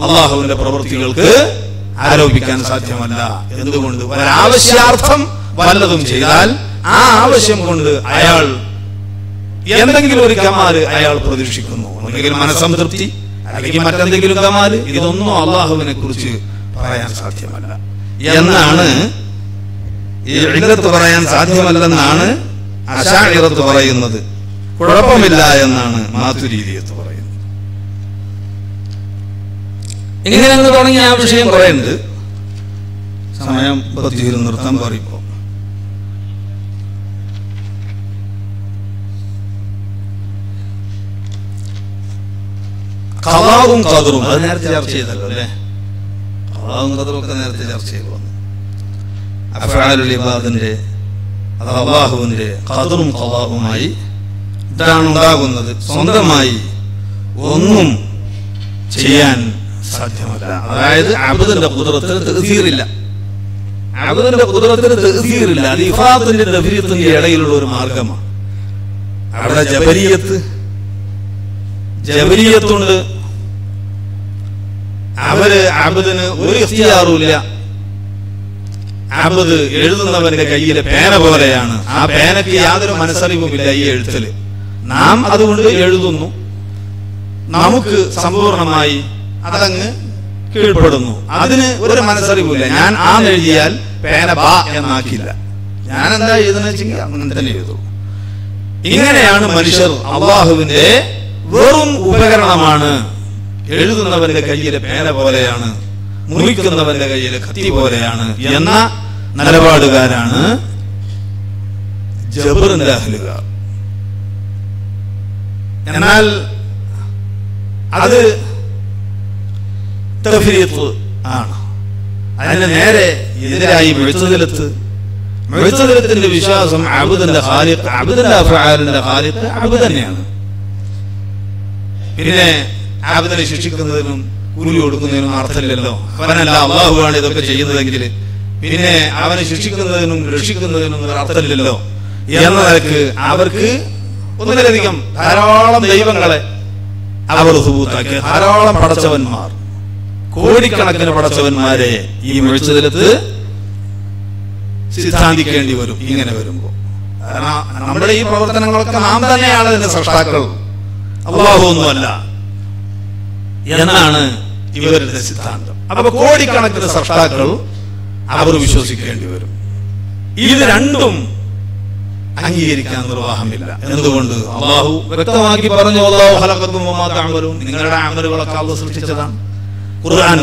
Speaker 1: അള്ളാഹുവിന്റെ പ്രവൃത്തികൾക്ക് ആരോപിക്കാൻ സാധ്യമല്ല. എന്തുകൊണ്ട്? ഒരാവശ്യാർത്ഥം വല്ലതും ചെയ്താൽ ആ ആവശ്യം കൊണ്ട് അയാൾ എന്തെങ്കിലും ഒരു കമാൽ അയാൾ പ്രതീക്ഷിക്കുന്നു. അല്ലെങ്കിൽ മനസംതൃപ്തി അല്ലെങ്കിൽ മറ്റെന്തെങ്കിലും കമാൽ ഇതൊന്നും അള്ളാഹുവിനെ കുറിച്ച് പറയാൻ സാധ്യമല്ല. എന്നാണ് ഈ ഇല്ലത്ത് പറയാൻ സാധ്യമല്ലെന്നാണ് അശാഇറത്ത് പറയുന്നത്. കുഴപ്പമില്ല എന്നാണ് മാതുരീതിയത്ത് പറയുന്നത്. ഇങ്ങനെ തുടങ്ങിയ ആ വിഷയം കുറേ ഉണ്ട് സമയം പത്തിയിൽ നിർത്താൻ പറയുമ്പോ കലാവും കതറും. അത് നേരത്തെ ചർച്ച ചെയ്തല്ലോ അല്ലേ? കലാവും കതറും ഒക്കെ നേരത്തെ ചർച്ച ചെയ്തു വന്നു. അഫ്ആലുൽ ഇബാദിന്റെ അത് അള്ളാഹുവിന്റെ കതറും കലാവുമായി ഇതാണ് ഉണ്ടാകുന്നത് സ്വന്തമായി ഒന്നും ചെയ്യാൻ സാധ്യമല്ല. അതായത് അബുദിന്റെ കുതിരത്തിന് തെസീറില്ല അബുദിന്റെ കുതിരത്തിന് തെസീറില്ല അത് ഇഫാത്തിന്റെ ദഫീയത്തിന്റെ ഇടയിലുള്ള ഒരു മാർഗമാണ്. അവിടെ ജബരിയത്ത് ജബരിയത്തുണ്ട് അവർ അബദിന് ഒരു ഇഖ്തിയാറുമില്ല. അബദ് എഴുതുന്നവന്റെ കയ്യിലെ പേന പോലെയാണ്. ആ പേനയ്ക്ക് യാതൊരു മനസ്സറിവുമില്ല ഈ എഴുത്തിൽ. നാം അതുകൊണ്ട് എഴുതുന്നു. നമുക്ക് സമ്പൂർണമായി അതങ്ങ് കീഴ്പ്പെടുന്നു. അതിന് ഒരു മനസ്സറിവില്ല ഞാൻ ആ എഴുതിയാൽ പേന ബാ എന്നാക്കില്ല. ഞാൻ എന്താ എഴുതുന്ന വെച്ചെങ്കിൽ അങ്ങനെ തന്നെ എഴുതുള്ളൂ. ഇങ്ങനെയാണ് മനുഷ്യർ അള്ളാഹുവിന്റെ വെറും ഉപകരണമാണ്. എഴുതുന്നവന്റെ കയ്യിലെ പേന പോലെയാണ് മുറിക്കുന്നവന്റെ കയ്യിലെ കത്തി പോലെയാണ് എന്ന നിലപാടുകാരാണ് ജബറിന്റെ അഹലുകാർ. എന്നാൽ അത് ആണ്. അതിന് നേരെ എതിരായി മെഴുത്തതിലത്ത് മെഴുത്തതിലത്തിന്റെ വിശ്വാസം അബുദന്റെ ഖാലിഖ് അബുദന്റെ അഫ്ആലിന്റെ ഖാലിഖ് അബു തന്നെയാണ്. പിന്നെ ആബിദിനെ ശിക്ഷിക്കുന്നതിനും കൂലി കൊടുക്കുന്നതിനും അർത്ഥമില്ലല്ലോ. അവനല്ല അള്ളാഹുവാണ് ഇതൊക്കെ ചെയ്യുന്നതെങ്കിൽ പിന്നെ അവനെ ശിക്ഷിക്കുന്നതിനും രക്ഷിക്കുന്നതിനും അർത്ഥമില്ലല്ലോ. എന്ന നിലയ്ക്ക് അവർക്ക് ഒന്നിലധികം ധാരാളം ദൈവങ്ങളെ അവർ സുബൂത്താക്കി. ധാരാളം പടച്ചവന്മാർ. കോടിക്കണക്കിന് പടച്ചവന്മാരെ ഈ മുഴിച്ചതിലത്ത് സിദ്ധാന്തിക്കേണ്ടി വരും. ഇങ്ങനെ വരുമ്പോ. കാരണം നമ്മുടെ ഈ പ്രവർത്തനങ്ങളൊക്കെ നാം തന്നെയാണ് ഇതിന്റെ സൃഷ്ടാക്കൾ. അള്ളാഹു ഒന്നുമല്ല. എന്നാണ് ഇവരുടെ സിദ്ധാന്തം. അപ്പൊ കോടിക്കണക്കിന് സൃഷ്ടാക്കൾ അവർ വിശ്വസിക്കേണ്ടി വരും. ഇത് രണ്ടും അംഗീകരിക്കാൻ നിർവാഹമില്ല. എന്തുകൊണ്ട്? അള്ളാഹു വ്യക്തമാക്കി പറഞ്ഞു അള്ളാഹു വമാ തഅമലൂൻ. നിങ്ങളുടെ അമലുകളൊക്കെ അള്ളാഹു സൃഷ്ടിച്ചതാണ്. ഖുർആൻ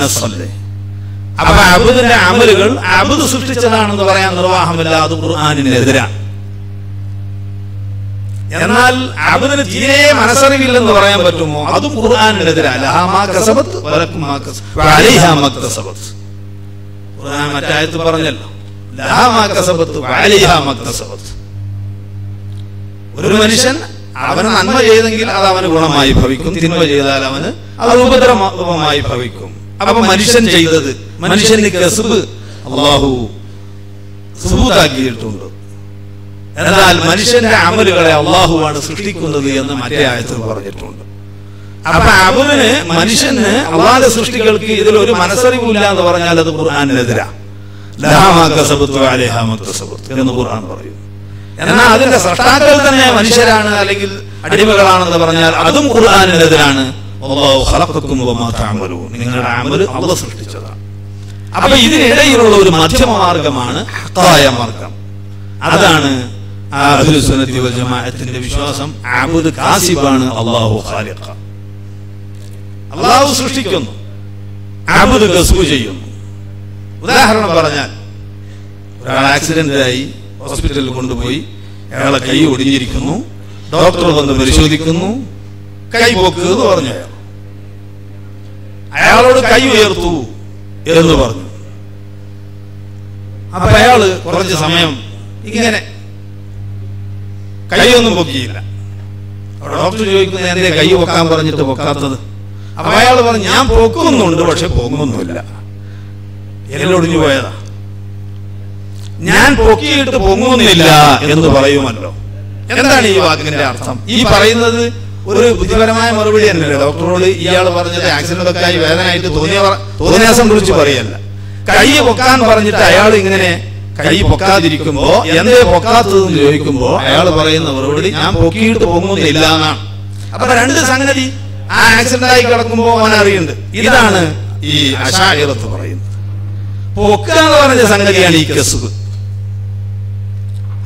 Speaker 1: അപ്പൊ അബുദിന്റെ അമലുകൾ അബുദ് സൃഷ്ടിച്ചതാണെന്ന് പറയാൻ നിർവാഹമില്ല അത് ഖുർആാനിനെതിരാണ്. എന്നാൽ അബുദിന് തീരെ മനസ്സറിവില്ലെന്ന് പറയാൻ പറ്റുമോ? അതും ഖുർആൻ മറ്റായത്ത് പറഞ്ഞല്ലോ. ഒരു മനുഷ്യൻ അവന് നന്മ ചെയ്തെങ്കിൽ അത് അവന് ഗുണമായി ഭവിക്കും. തിന്മ ചെയ്താൽ അവന് അത് ഉപദ്രവമായി ഭവിക്കും. അപ്പൊ മനുഷ്യൻ ചെയ്തത് മനുഷ്യന് കസുബ് അള്ളാഹു സുബൂത്താക്കിയിട്ടുണ്ട്. എന്നാൽ മനുഷ്യന്റെ അമലുകളെ അള്ളാഹുവാണ് സൃഷ്ടിക്കുന്നത് എന്ന് മറ്റേ ആയത്തിൽ പറഞ്ഞിട്ടുണ്ട്. അപ്പൊ അബുവിന് മനുഷ്യന് അള്ളാഹുടെ സൃഷ്ടികൾക്ക് ഇതിൽ ഒരു മനസ്സറിവില്ല എന്ന് പറഞ്ഞാൽ അത് ഖുർആാനിനെതിരാ. എന്ന് ഖുർആൻ പറയുന്നു. എന്നാൽ അതിന്റെ സൃഷ്ടാക്കൾ തന്നെ മനുഷ്യരാണ് അല്ലെങ്കിൽ അടിമകളാണെന്ന് പറഞ്ഞാൽ അതും തഅമലൂൻ. നിങ്ങളുടെ അമൽ അള്ളാഹ് സൃഷ്ടിച്ചതാണ്. അപ്പൊ ഇതിനിടയിലുള്ള ഒരു മധ്യമ മാർഗമാണ് ഹക്കായ മാർഗം അതാണ് ജമാഅത്തിന്റെ വിശ്വാസം അബുദ് കാസിബാണ് അല്ലാഹു ഖാലിഖ. അല്ലാഹു സൃഷ്ടിക്കുന്നു. അബുദ് കസ്ബ് ചെയ്യുന്നു. ഉദാഹരണം പറഞ്ഞാൽ ഒരാൾ ആക്സിഡന്റ് ആയി ഹോസ്പിറ്റലിൽ കൊണ്ടുപോയി അയാളെ കൈ ഒടിഞ്ഞിരിക്കുന്നു ഡോക്ടർ വന്ന് പരിശോധിക്കുന്നു കൈ പൊക്ക് എന്ന് പറഞ്ഞു അയാൾ. അയാളോട് കൈ ഉയർത്തു എന്ന് പറഞ്ഞു. അപ്പൊ അയാൾ കുറച്ച് സമയം ഇങ്ങനെ കൈയൊന്നും പൊക്കിയില്ല. ഡോക്ടർ ചോദിക്കുന്ന എന്തേ കൈ പൊക്കാൻ പറഞ്ഞിട്ട് പൊക്കാത്തത്? അപ്പൊ അയാൾ പറഞ്ഞു ഞാൻ പൊക്കുന്നുണ്ട് പക്ഷെ പൊങ്ങുന്നില്ല എല്ലൊടിഞ്ഞു പോയതാ. ഞാൻ പൊക്കിയിട്ട് പൊങ്ങുന്നില്ല എന്ന് പറയുമല്ലോ. എന്താണ് ഈ വാക്കിന്റെ അർത്ഥം? ഈ പറയുന്നത് ഒരു ബുദ്ധിപരമായ മറുപടി തന്നെയല്ലേ ഡോക്ടറോട് ഇയാൾ പറഞ്ഞത് ആക്സിഡന്റ് ഒക്കെ ആയി വേദനയായിട്ട് തോന്നിയ തോന്നിയാസം കുറിച്ച് പറയല്ല. കൈ പൊക്കാൻ പറഞ്ഞിട്ട് അയാൾ ഇങ്ങനെ കൈ പൊക്കാതിരിക്കുമ്പോ എന്തേ പൊക്കാത്തതെന്ന് ചോദിക്കുമ്പോ അയാൾ പറയുന്ന മറുപടി ഞാൻ പൊക്കിയിട്ട് പൊങ്ങുന്നില്ല എന്നാണ്. അപ്പൊ രണ്ട് സംഗതി ആ ആക്സിഡന്റ് ആയി കിടക്കുമ്പോ അവൻ അറിയുന്നുണ്ട്. ഇതാണ് ഈ അശായിറത്ത് പറയുന്നത്. പൊക്ക എന്ന് പറഞ്ഞ സംഗതിയാണ് ഈ കസുബ്.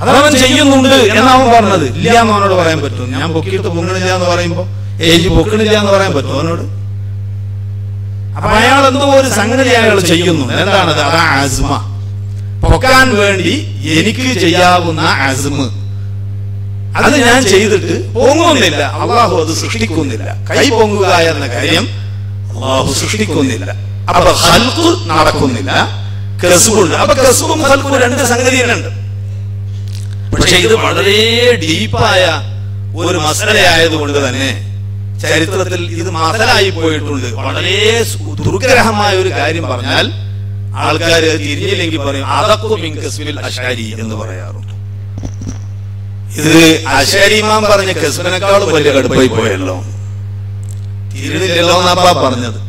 Speaker 1: അതവൻ ചെയ്യുന്നുണ്ട് എന്നാവൻ പറഞ്ഞത്. ഇല്ല എന്ന് അവനോട് പറയാൻ പറ്റും. ഞാൻ പൊക്കിയിട്ട് പൊങ്ങണില്ല എന്ന് പറയുമ്പോ ഏജ് പൊക്കണില്ല എന്ന് പറയാൻ പറ്റും അവനോട്. അപ്പൊ അയാൾ എന്തോ ഒരു സംഗതി അയാൾ ചെയ്യുന്നു. എന്താണത് അതാ? ആസ്മ പൊക്കാൻ വേണ്ടി എനിക്ക് ചെയ്യാവുന്ന അസമ്. അത് ഞാൻ ചെയ്തിട്ട് പൊങ്ങുന്നില്ല. അള്ളാഹു അത് സൃഷ്ടിക്കുന്നില്ല. കൈ പൊങ്ങുക എന്ന കാര്യം അള്ളാഹു സൃഷ്ടിക്കുന്നില്ല. അപ്പൊ ഹൽക്ക് നടക്കുന്നില്ല. കസുബുണ്ട്. അപ്പൊ കസുബും ഹൽക്കും രണ്ട് സംഗതികളുണ്ട് പക്ഷെ ഇത് വളരെ ഡീപ്പായ ഒരു മസലയായതുകൊണ്ട് തന്നെ ചരിത്രത്തിൽ ഇത് മസലായി പോയിട്ടുണ്ട്. വളരെ ദുർഗ്രഹമായ ഒരു കാര്യം പറഞ്ഞാൽ ആൾക്കാർ തിരിഞ്ഞില്ലെങ്കിൽ പറയും അതക്കും ഇൻകസ്മിൽ അഷാരി എന്ന് പറയാറുണ്ട്. ഇത് അഷാരിമാൻ പറഞ്ഞ കസ്ബിനേക്കാളും വലിയ കടുപ്പായി പോയല്ലോ. തിരിഞ്ഞില്ലല്ലോ എന്നാപ്പാ പറഞ്ഞത്.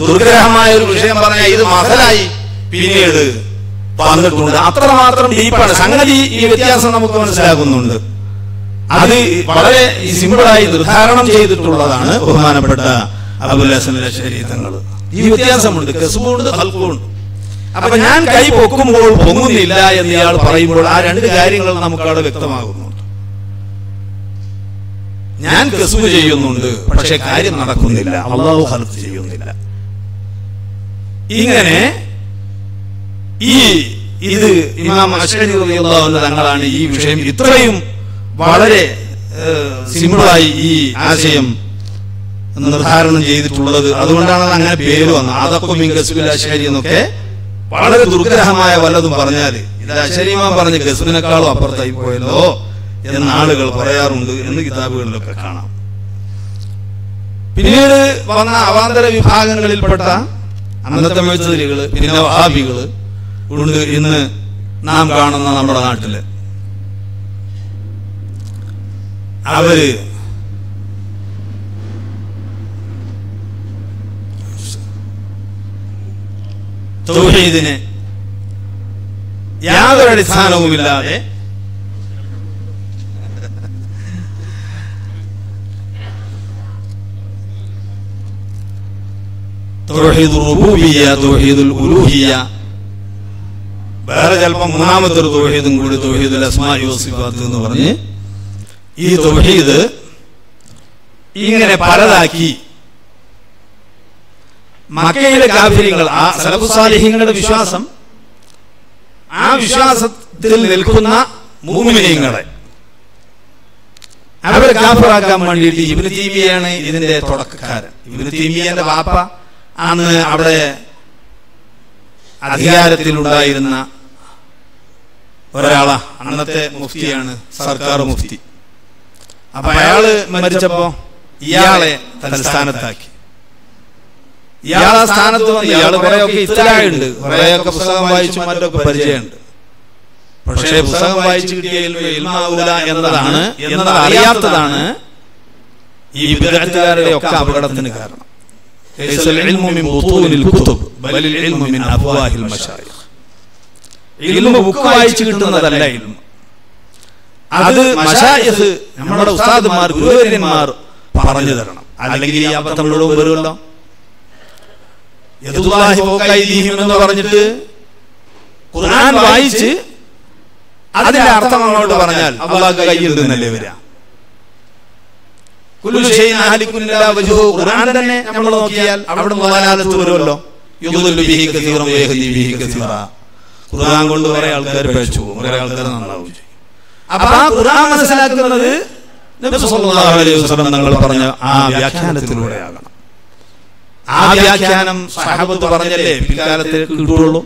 Speaker 1: ദുർഗ്രഹമായ ഒരു വിഷയം പറഞ്ഞ ഇത് മസലായി പിന്നീട് വന്നിട്ടുണ്ട്. അത്രമാത്രം ഡീപ്പാണ് സംഗതി ഈ വ്യത്യാസം നമുക്ക് മനസ്സിലാകുന്നുണ്ട്. അത് വളരെ സിമ്പിളായി നിർദ്ധാരണം ചെയ്തിട്ടുള്ളതാണ് ബഹുമാനപ്പെട്ട അബുൽ ഹസൻ ശരീരങ്ങൾ ഈ വ്യത്യാസമുണ്ട്. കസുമുണ്ട് ഹൽക്കുമുണ്ട് അപ്പൊ ഞാൻ കൈ പൊക്കുമ്പോൾ പൊങ്ങുന്നില്ല എന്ന് ഇയാൾ പറയുമ്പോൾ ആ രണ്ട് കാര്യങ്ങൾ നമുക്ക് അവിടെ വ്യക്തമാകുന്നു ഞാൻ കസുബ് ചെയ്യുന്നുണ്ട് പക്ഷെ കാര്യം നടക്കുന്നില്ല. അള്ളാഹു ഹലത്ത് ചെയ്യുന്നില്ല. ഇങ്ങനെ ഈ ഇത് ഇമാം അശ്വരി തങ്ങളാണ് ഈ വിഷയം ഇത്രയും വളരെ സിമ്പിളായി ഈ ആശയം നിർദ്ധാരണം ചെയ്തിട്ടുള്ളത്. അതുകൊണ്ടാണ് അത് അങ്ങനെ പേര് വന്നത്. അതൊക്കെ മിങ്കസുൽ അശ്വരി എന്നൊക്കെ വളരെ ദുർഗ്രഹമായ വല്ലതും പറഞ്ഞാൽ ഇത് അശ്വരിമാൻ പറഞ്ഞ ഗസുവിനേക്കാളും അപ്പുറത്തായി പോയല്ലോ എന്ന ആളുകൾ പറയാറുണ്ട് എന്ന് കിതാബുകളിലൊക്കെ കാണാം. പിന്നീട് വന്ന അവാന്തര വിഭാഗങ്ങളിൽപ്പെട്ട അന്നത്തെ മേച്ചതിരികൾ പിന്നെ വഹാബികൾ ഉണ്ട് ഇന്ന് നാം കാണുന്ന നമ്മുടെ നാട്ടിൽ. അവർ തൗഹീദിനെ യാതൊരു അടിസ്ഥാനവുമില്ലാതെ വേറെ ചിലപ്പോൾ മൂന്നാമത്തെ ഒരു തൗഹീദും കൂടി തൊഹീദുൽ എന്ന് പറഞ്ഞ് ഈ തൗഹീദ് ഇങ്ങനെ പലതാക്കി മക്കയിലെ കാഫിര്യങ്ങൾ ആ സലഫു സാലിഹ്യങ്ങളുടെ വിശ്വാസം ആ വിശ്വാസത്തിൽ നിൽക്കുന്ന മൂമിനിയങ്ങളെ അവരെ കാഫറാക്കാൻ വേണ്ടിയിട്ട് ഇബിന് തീമിയാണ് ഇതിന്റെ തുടക്കക്കാരൻ. ഇബിന് തീമിയന്റെ വാപ്പ ആണ് അവിടെ അധികാരത്തിലുണ്ടായിരുന്ന ഒരാളാ. അന്നത്തെ മുഫ്തിയാണ് സർക്കാർ മുഫ്തി. അപ്പൊ അയാൾ മരിച്ചപ്പോ ഇയാളെ തലസ്ഥാനത്താക്കി. ഇയാൾ ആ സ്ഥാനത്ത് വന്ന് ഇയാൾ കുറെയൊക്കെ ഇത്തരമുണ്ട് കുറെയൊക്കെ പുസ്തകം വായിച്ചു മറ്റൊക്കെ പരിചയമുണ്ട്. പക്ഷേ പുസ്തകം വായിച്ചു കിട്ടിയ എന്നതാണ് എന്നത് അറിയാത്തതാണ് ഈ വിദഗ്ധക്കാരുടെ ഒക്കെ അപകടത്തിന് കാരണം. ബുക്ക് വായിച്ചു കിട്ടുന്നതല്ല ഇൽമ. അത് നമ്മുടെ ഉസ്താദ്മാർ ഗുരുവര്യന്മാർ പറഞ്ഞു തരണം. അല്ലെങ്കിൽ ഈ അബദ്ധം വരുമല്ലോ എന്ന് പറഞ്ഞിട്ട് ഖുർആൻ വായിച്ച് അതിന്റെ അർത്ഥം അങ്ങോട്ട് പറഞ്ഞാൽ അള്ളാഹ് കയ്യിൽ നിന്നല്ലേ ഹാലിക്കുൻ ഖുർആൻ തന്നെ നമ്മൾ നോക്കിയാൽ അവിടെ മുതലാലത്ത് വരുമല്ലോ. ഖുർആൻ കൊണ്ട് കുറെ ആൾക്കാർ പേച്ചു കുറെ ആൾക്കാർ നന്നാവും ചെയ്യും. അപ്പൊ ആ ഖുർആൻ മനസ്സിലാക്കുന്നത് നബി സല്ലല്ലാഹു അലൈഹി വസല്ലം തങ്ങൾ പറഞ്ഞ ആ വ്യാഖ്യാനത്തിലൂടെയാകണം. ആ വ്യാഖ്യാനം സഹബത്ത് പറഞ്ഞല്ലേ? പിൽക്കാലത്ത് കിട്ടുള്ളൂ.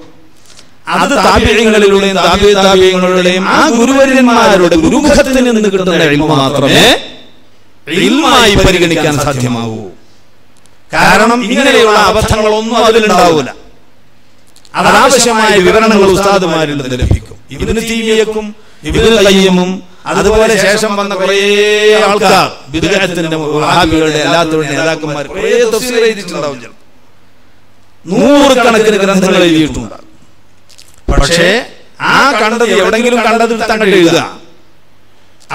Speaker 1: അത് താപ്യങ്ങളിലൂടെയും താപ്യ താപ്യങ്ങളുടെയും ആ ഗുരുവര്യന്മാരുടെ ഗുരുമുഖത്തിൽ നിന്ന് കിട്ടുന്ന ഇൽമ മാത്രമേ ഇൽമായി പരിഗണിക്കാൻ സാധ്യമാവൂ കാരണം ഇങ്ങനെയുള്ള അബദ്ധങ്ങളൊന്നും അതിലുണ്ടാവൂല അതാവശ്യമായ വിവരണങ്ങൾ ഉസ്താദുമാരിൽ നിന്ന് ലഭിക്കും. ഇവന് തീമിയക്കും ഇവന് കയ്യമും അതുപോലെ ശേഷം വന്ന കുറേ ആൾക്കാർ വിദഗ്ധത്തിന്റെ വഹാബികളുടെ എല്ലാത്തവരുടെ നേതാക്കന്മാർ കുറേ തഫ്സീർ എഴുതിയിട്ടുണ്ടാവും ചിലപ്പോൾ നൂറുകണക്കിന് ഗ്രന്ഥങ്ങൾ എഴുതിയിട്ടുണ്ട് പക്ഷേ ആ കണ്ടത് എവിടെങ്കിലും കണ്ടത് തങ്ങൾ എഴുതുക.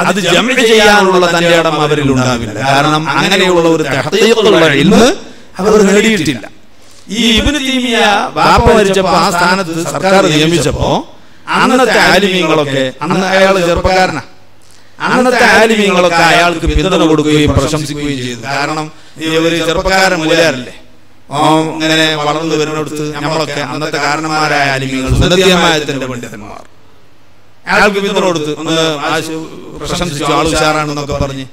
Speaker 1: അത് ജമ ചെയ്യാനുള്ള തന്റെ ഇടം അവരിൽ ഉണ്ടാവില്ല. കാരണം അങ്ങനെയുള്ള ഒരു ഇൽമ് അവർ നേടിയിട്ടില്ല. ഈ ഇബ്നു തീമിയ ബാപ്പ മരിച്ചപ്പോ ആ സ്ഥാനത്ത് സർക്കാർ നിയമിച്ചപ്പോ അന്നത്തെ ആലിമീങ്ങളൊക്കെ അന്ന് അയാൾ ചെറുപ്പക്കാരനാ. അന്നത്തെ ആലിമീങ്ങളൊക്കെ അയാൾക്ക് പിന്തുണ കൊടുക്കുകയും പ്രശംസിക്കുകയും ചെയ്തു. കാരണം ഈ ഒരു ചെറുപ്പക്കാരൻ മൂലയല്ലേ ഇങ്ങനെ വളർന്നു വരുന്നിടത്ത് നമ്മളൊക്കെ അന്നത്തെ കാരണന്മാരായ ആലിമീങ്ങൾ സുന്ദരമായ പണ്ഡിതന്മാർ. അയാൾക്ക് പിന്തുണ കൊടുത്ത് ഒന്ന് പ്രശംസിച്ചു ആൾ ഉഷാറാണെന്നൊക്കെ പറഞ്ഞ്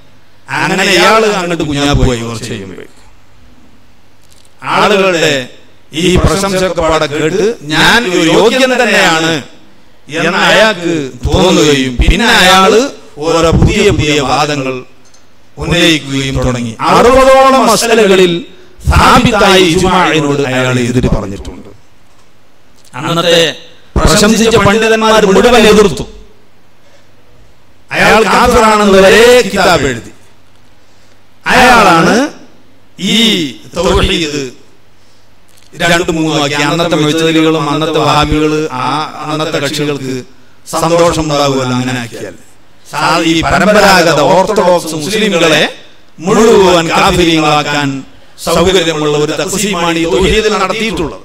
Speaker 1: അങ്ങനെ ഇയാൾ അങ്ങോട്ട് കുഞ്ഞാപ്പോയി കുറച്ച് കഴിയുമ്പോഴേക്കും ആളുകളുടെ ഈ പ്രശംസയൊക്കെ പാടെ കേട്ട് ഞാൻ യോഗ്യൻ തന്നെയാണ് എന്ന് അയാൾക്ക് തോന്നുകയും പിന്നെ അയാൾ ഓരോ പുതിയ പുതിയ വാദങ്ങൾ ഉന്നയിക്കുകയും തുടങ്ങി. അറുപതോളം മസലകളിൽ സാബിത്തായി ഇജ്മാഇനോട് അയാൾ എതിര് പറഞ്ഞിട്ടുണ്ട്. അന്നത്തെ പ്രശംസിച്ച പണ്ഡിതന്മാർ മുഴുവൻ എതിർത്തു. അയാൾ കാഫിറാണെന്ന് വരെ കിതാബ് എഴുതി. അയാളാണ് ഈ തൗഹീദ് രണ്ട് മൂന്ന് ആക്കി അന്നത്തെ മൊയ്തലികളും അന്നത്തെ വഹാബികൾ ആ അന്നത്തെ കക്ഷികൾക്ക് സന്തോഷം ഉണ്ടാകുമല്ലോ അങ്ങനെ ആക്കിയാൽ. ഈ പരമ്പരാഗത ഓർത്തഡോക്സ് മുസ്ലിംകളെ മുഴുവൻ കാഫിര്യങ്ങളാക്കാൻ സൗകര്യമുള്ള ഒരു തക്സീമാണ് ഈ തൗഹീദിൽ നടത്തിയിട്ടുള്ളത്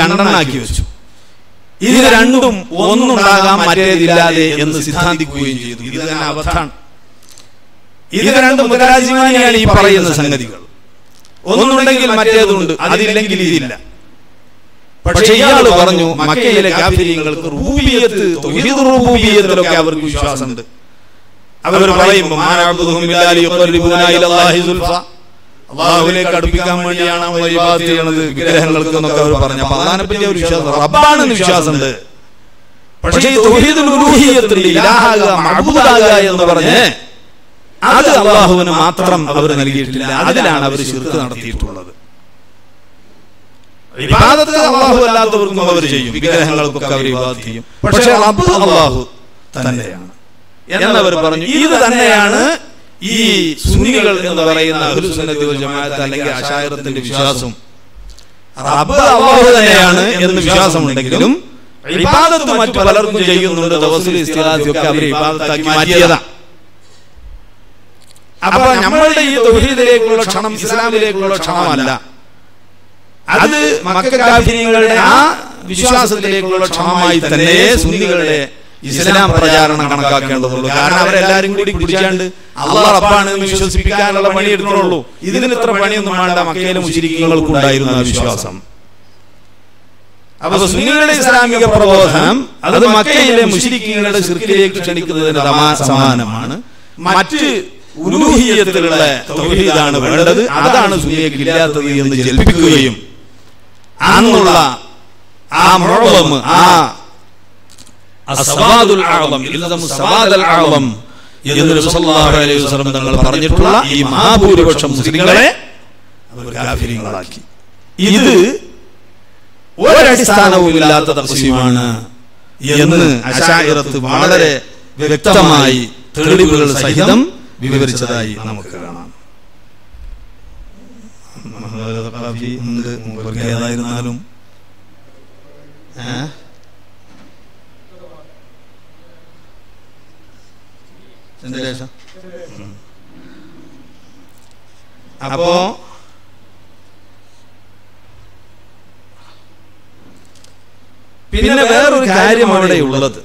Speaker 1: രണ്ടെണ്ണാക്കി വെച്ചു. ഇത് രണ്ടും ഒന്നുണ്ടാകാം മറ്റേതില്ലാതെ എന്ന് സിദ്ധാന്തിക്കുകയും ചെയ്തു. ഇത് തന്നെ അബദ്ധാണ് ഇത് രണ്ടും മുതലാജിമാനിയാണ് ഈ പറയുന്ന സംഗതികൾ. ഒന്നുണ്ടെങ്കിൽ മറ്റേതുണ്ട് അതില്ലെങ്കിൽ ഇതില്ല. പക്ഷെ ഇയാൾ പറഞ്ഞു മക്കയിലെ കാഫിര്യങ്ങൾക്ക് റൂബിയത്ത് തൗഹീദുർ റുബൂബിയ്യത്തിലൊക്കെ അവർക്ക് വിശ്വാസമുണ്ട്. അവർ പറയുമ്പോൾ അള്ളാഹുവിലേക്ക് അടുപ്പിക്കാൻ വേണ്ടിയാണ് ഇബാദത്ത് ചെയ്യണത് വിഗ്രഹങ്ങൾക്ക് എന്നൊക്കെ അവർ പറഞ്ഞു. അപ്പൊ അള്ളാഹിനെ പറ്റി ഒരു വിശ്വാസം റബ്ബാണെന്ന് വിശ്വാസമുണ്ട്. പക്ഷേ ഇലാഹാകുക എന്ന് പറഞ്ഞ് അത് അള്ളാഹുവിന് മാത്രം അവർ നൽകിയിട്ടില്ല. അതിലാണ് അവർ ശിർക്ക് നടത്തിയിട്ടുള്ളത്. ഇബാദത്ത് അള്ളാഹു അല്ലാത്തവർക്കും അവർ ചെയ്യും. വിഗ്രഹങ്ങൾക്കൊക്കെ അവർ ഇബാദത്ത് ചെയ്യും. പക്ഷേ റബ്ബ് അള്ളാഹു തന്നെയാണ്. എന്നവർ പറഞ്ഞു ഇത് തന്നെയാണ് ഈ സുന്നികൾ എന്ന് പറയുന്ന ജമാഅത്ത് അല്ലെങ്കിൽ അശായറത്തിന്റെ വിശ്വാസം. റബ്ബ് അള്ളാഹു തന്നെയാണ് എന്ന് വിശ്വാസമുണ്ടെങ്കിലും വിവാദത്ത് മറ്റു പലർക്കും ചെയ്യുന്നുണ്ട് ഒക്കെ അവർ ഇബാദത്താക്കി മാറ്റിയതാ. അപ്പൊ നമ്മളുടെ ഈ തൗഹീദിലേക്കുള്ള ക്ഷണം ഇസ്ലാമിലേക്കുള്ള ക്ഷണമല്ല. അത് മക്കാഫിരികളുടെ ആ വിശ്വാസത്തിലേക്കുള്ള ക്ഷമമായി തന്നെ സുന്നികളുടെ ഇസ്ലാം പ്രചാരണം കണക്കാക്കേണ്ടതുള്ളൂ. കാരണം അവരെല്ലാരും കൂടി കുടിച്ചാണ്ട് അള്ളാഹ് റബ്ബാണ് എന്ന് വിശ്വസിപ്പിക്കാനുള്ള പണി എടുക്കണുള്ളൂ. ഇതിന് ഇത്ര പണിയൊന്നും വേണ്ട. മക്കയിലെ മുശരിക്കങ്ങൾക്കും ഉണ്ടായിരുന്ന വിശ്വാസം. അപ്പൊ സുന്നികളുടെ ഇസ്ലാമിക പ്രബോധനം അത് മക്കയിലെ മുശരിക്കങ്ങളുടെ ശിർക്കിലേക്ക് ക്ഷണിക്കുന്നതിന് സമാ- സമാനമാണ്. മറ്റ് ഉലൂഹിയത്തിലുള്ള തൗഹീദാണ് വേണ്ടത്. അതാണ് സുന്നിയക്ക് ഇല്ലാത്തത് എന്ന് ജൽപ്പിക്കുകയും അന്നുള്ള ആ മുഴവം ആ തങ്ങൾ പറഞ്ഞിട്ടുള്ള ഈ മഹാഭൂരിപക്ഷം മുസ്ലിങ്ങളെ ഇത് ഒരടിസ്ഥാനവും ഇല്ലാത്ത തഫ്സീമാണ് എന്ന് അശായിറത്ത് വളരെ വ്യക്തമായി തെളിവുകൾ സഹിതം വിവരിച്ചതായി നമുക്ക് കാണാം ഉണ്ട്. മൂപ്പർക്ക് ഏതായിരുന്നാലും. ശേഷം അപ്പോ പിന്നെ വേറൊരു കാര്യം അവിടെ ഉള്ളത്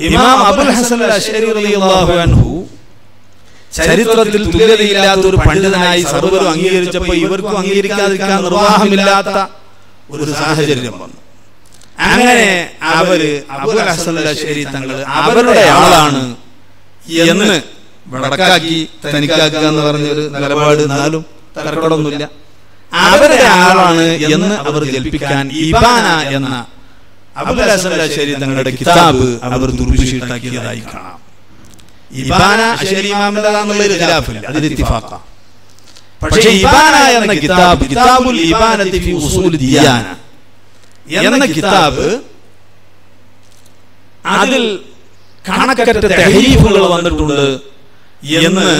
Speaker 1: ഇമാം അബുൽ ഹസൻ അഷരി അശ്ശരി റളിയല്ലാഹു അൻഹു ചരിത്രത്തിൽ തുല്യതയില്ലാത്ത ഒരു പണ്ഡിതനായി സർവരും അംഗീകരിച്ചപ്പോൾ ഇവർക്കും അംഗീകരിക്കാതിരിക്കാൻ നിർവാഹമില്ലാത്ത ഒരു സാഹചര്യം വന്നു. അങ്ങനെ അവർ അബുൽ ഹസൻ അശ്ശരി തങ്ങൾ അവരുടെ ആളാണ് എന്ന് വടക്കാക്കി തനിക്കാക്കുക എന്ന് പറഞ്ഞൊരു നിലപാട് എന്നാലും തരക്കടൊന്നുമില്ല അവരുടെ ആളാണ് എന്ന് അവർ ജൽപ്പിക്കാൻ ഇബാന എന്ന അബുൽ ഹസൻ അശ്ശരി തങ്ങളുടെ കിതാബ് അവർ ദുർവിഷീട്ടാക്കിയതായി കാണാം. ഇബാന ഖിലാഫില്ല ഇത്തിഫാക്ക പക്ഷേ ഇബാന എന്ന കിതാബ് കിതാബുൽ ഇബാനത്തി ഫി ഉസൂൽ ദിയാന. എന്ന കിതാബ് അതിൽ കണക്കറ്റ തെഹരീഫുകൾ വന്നിട്ടുണ്ട് എന്ന്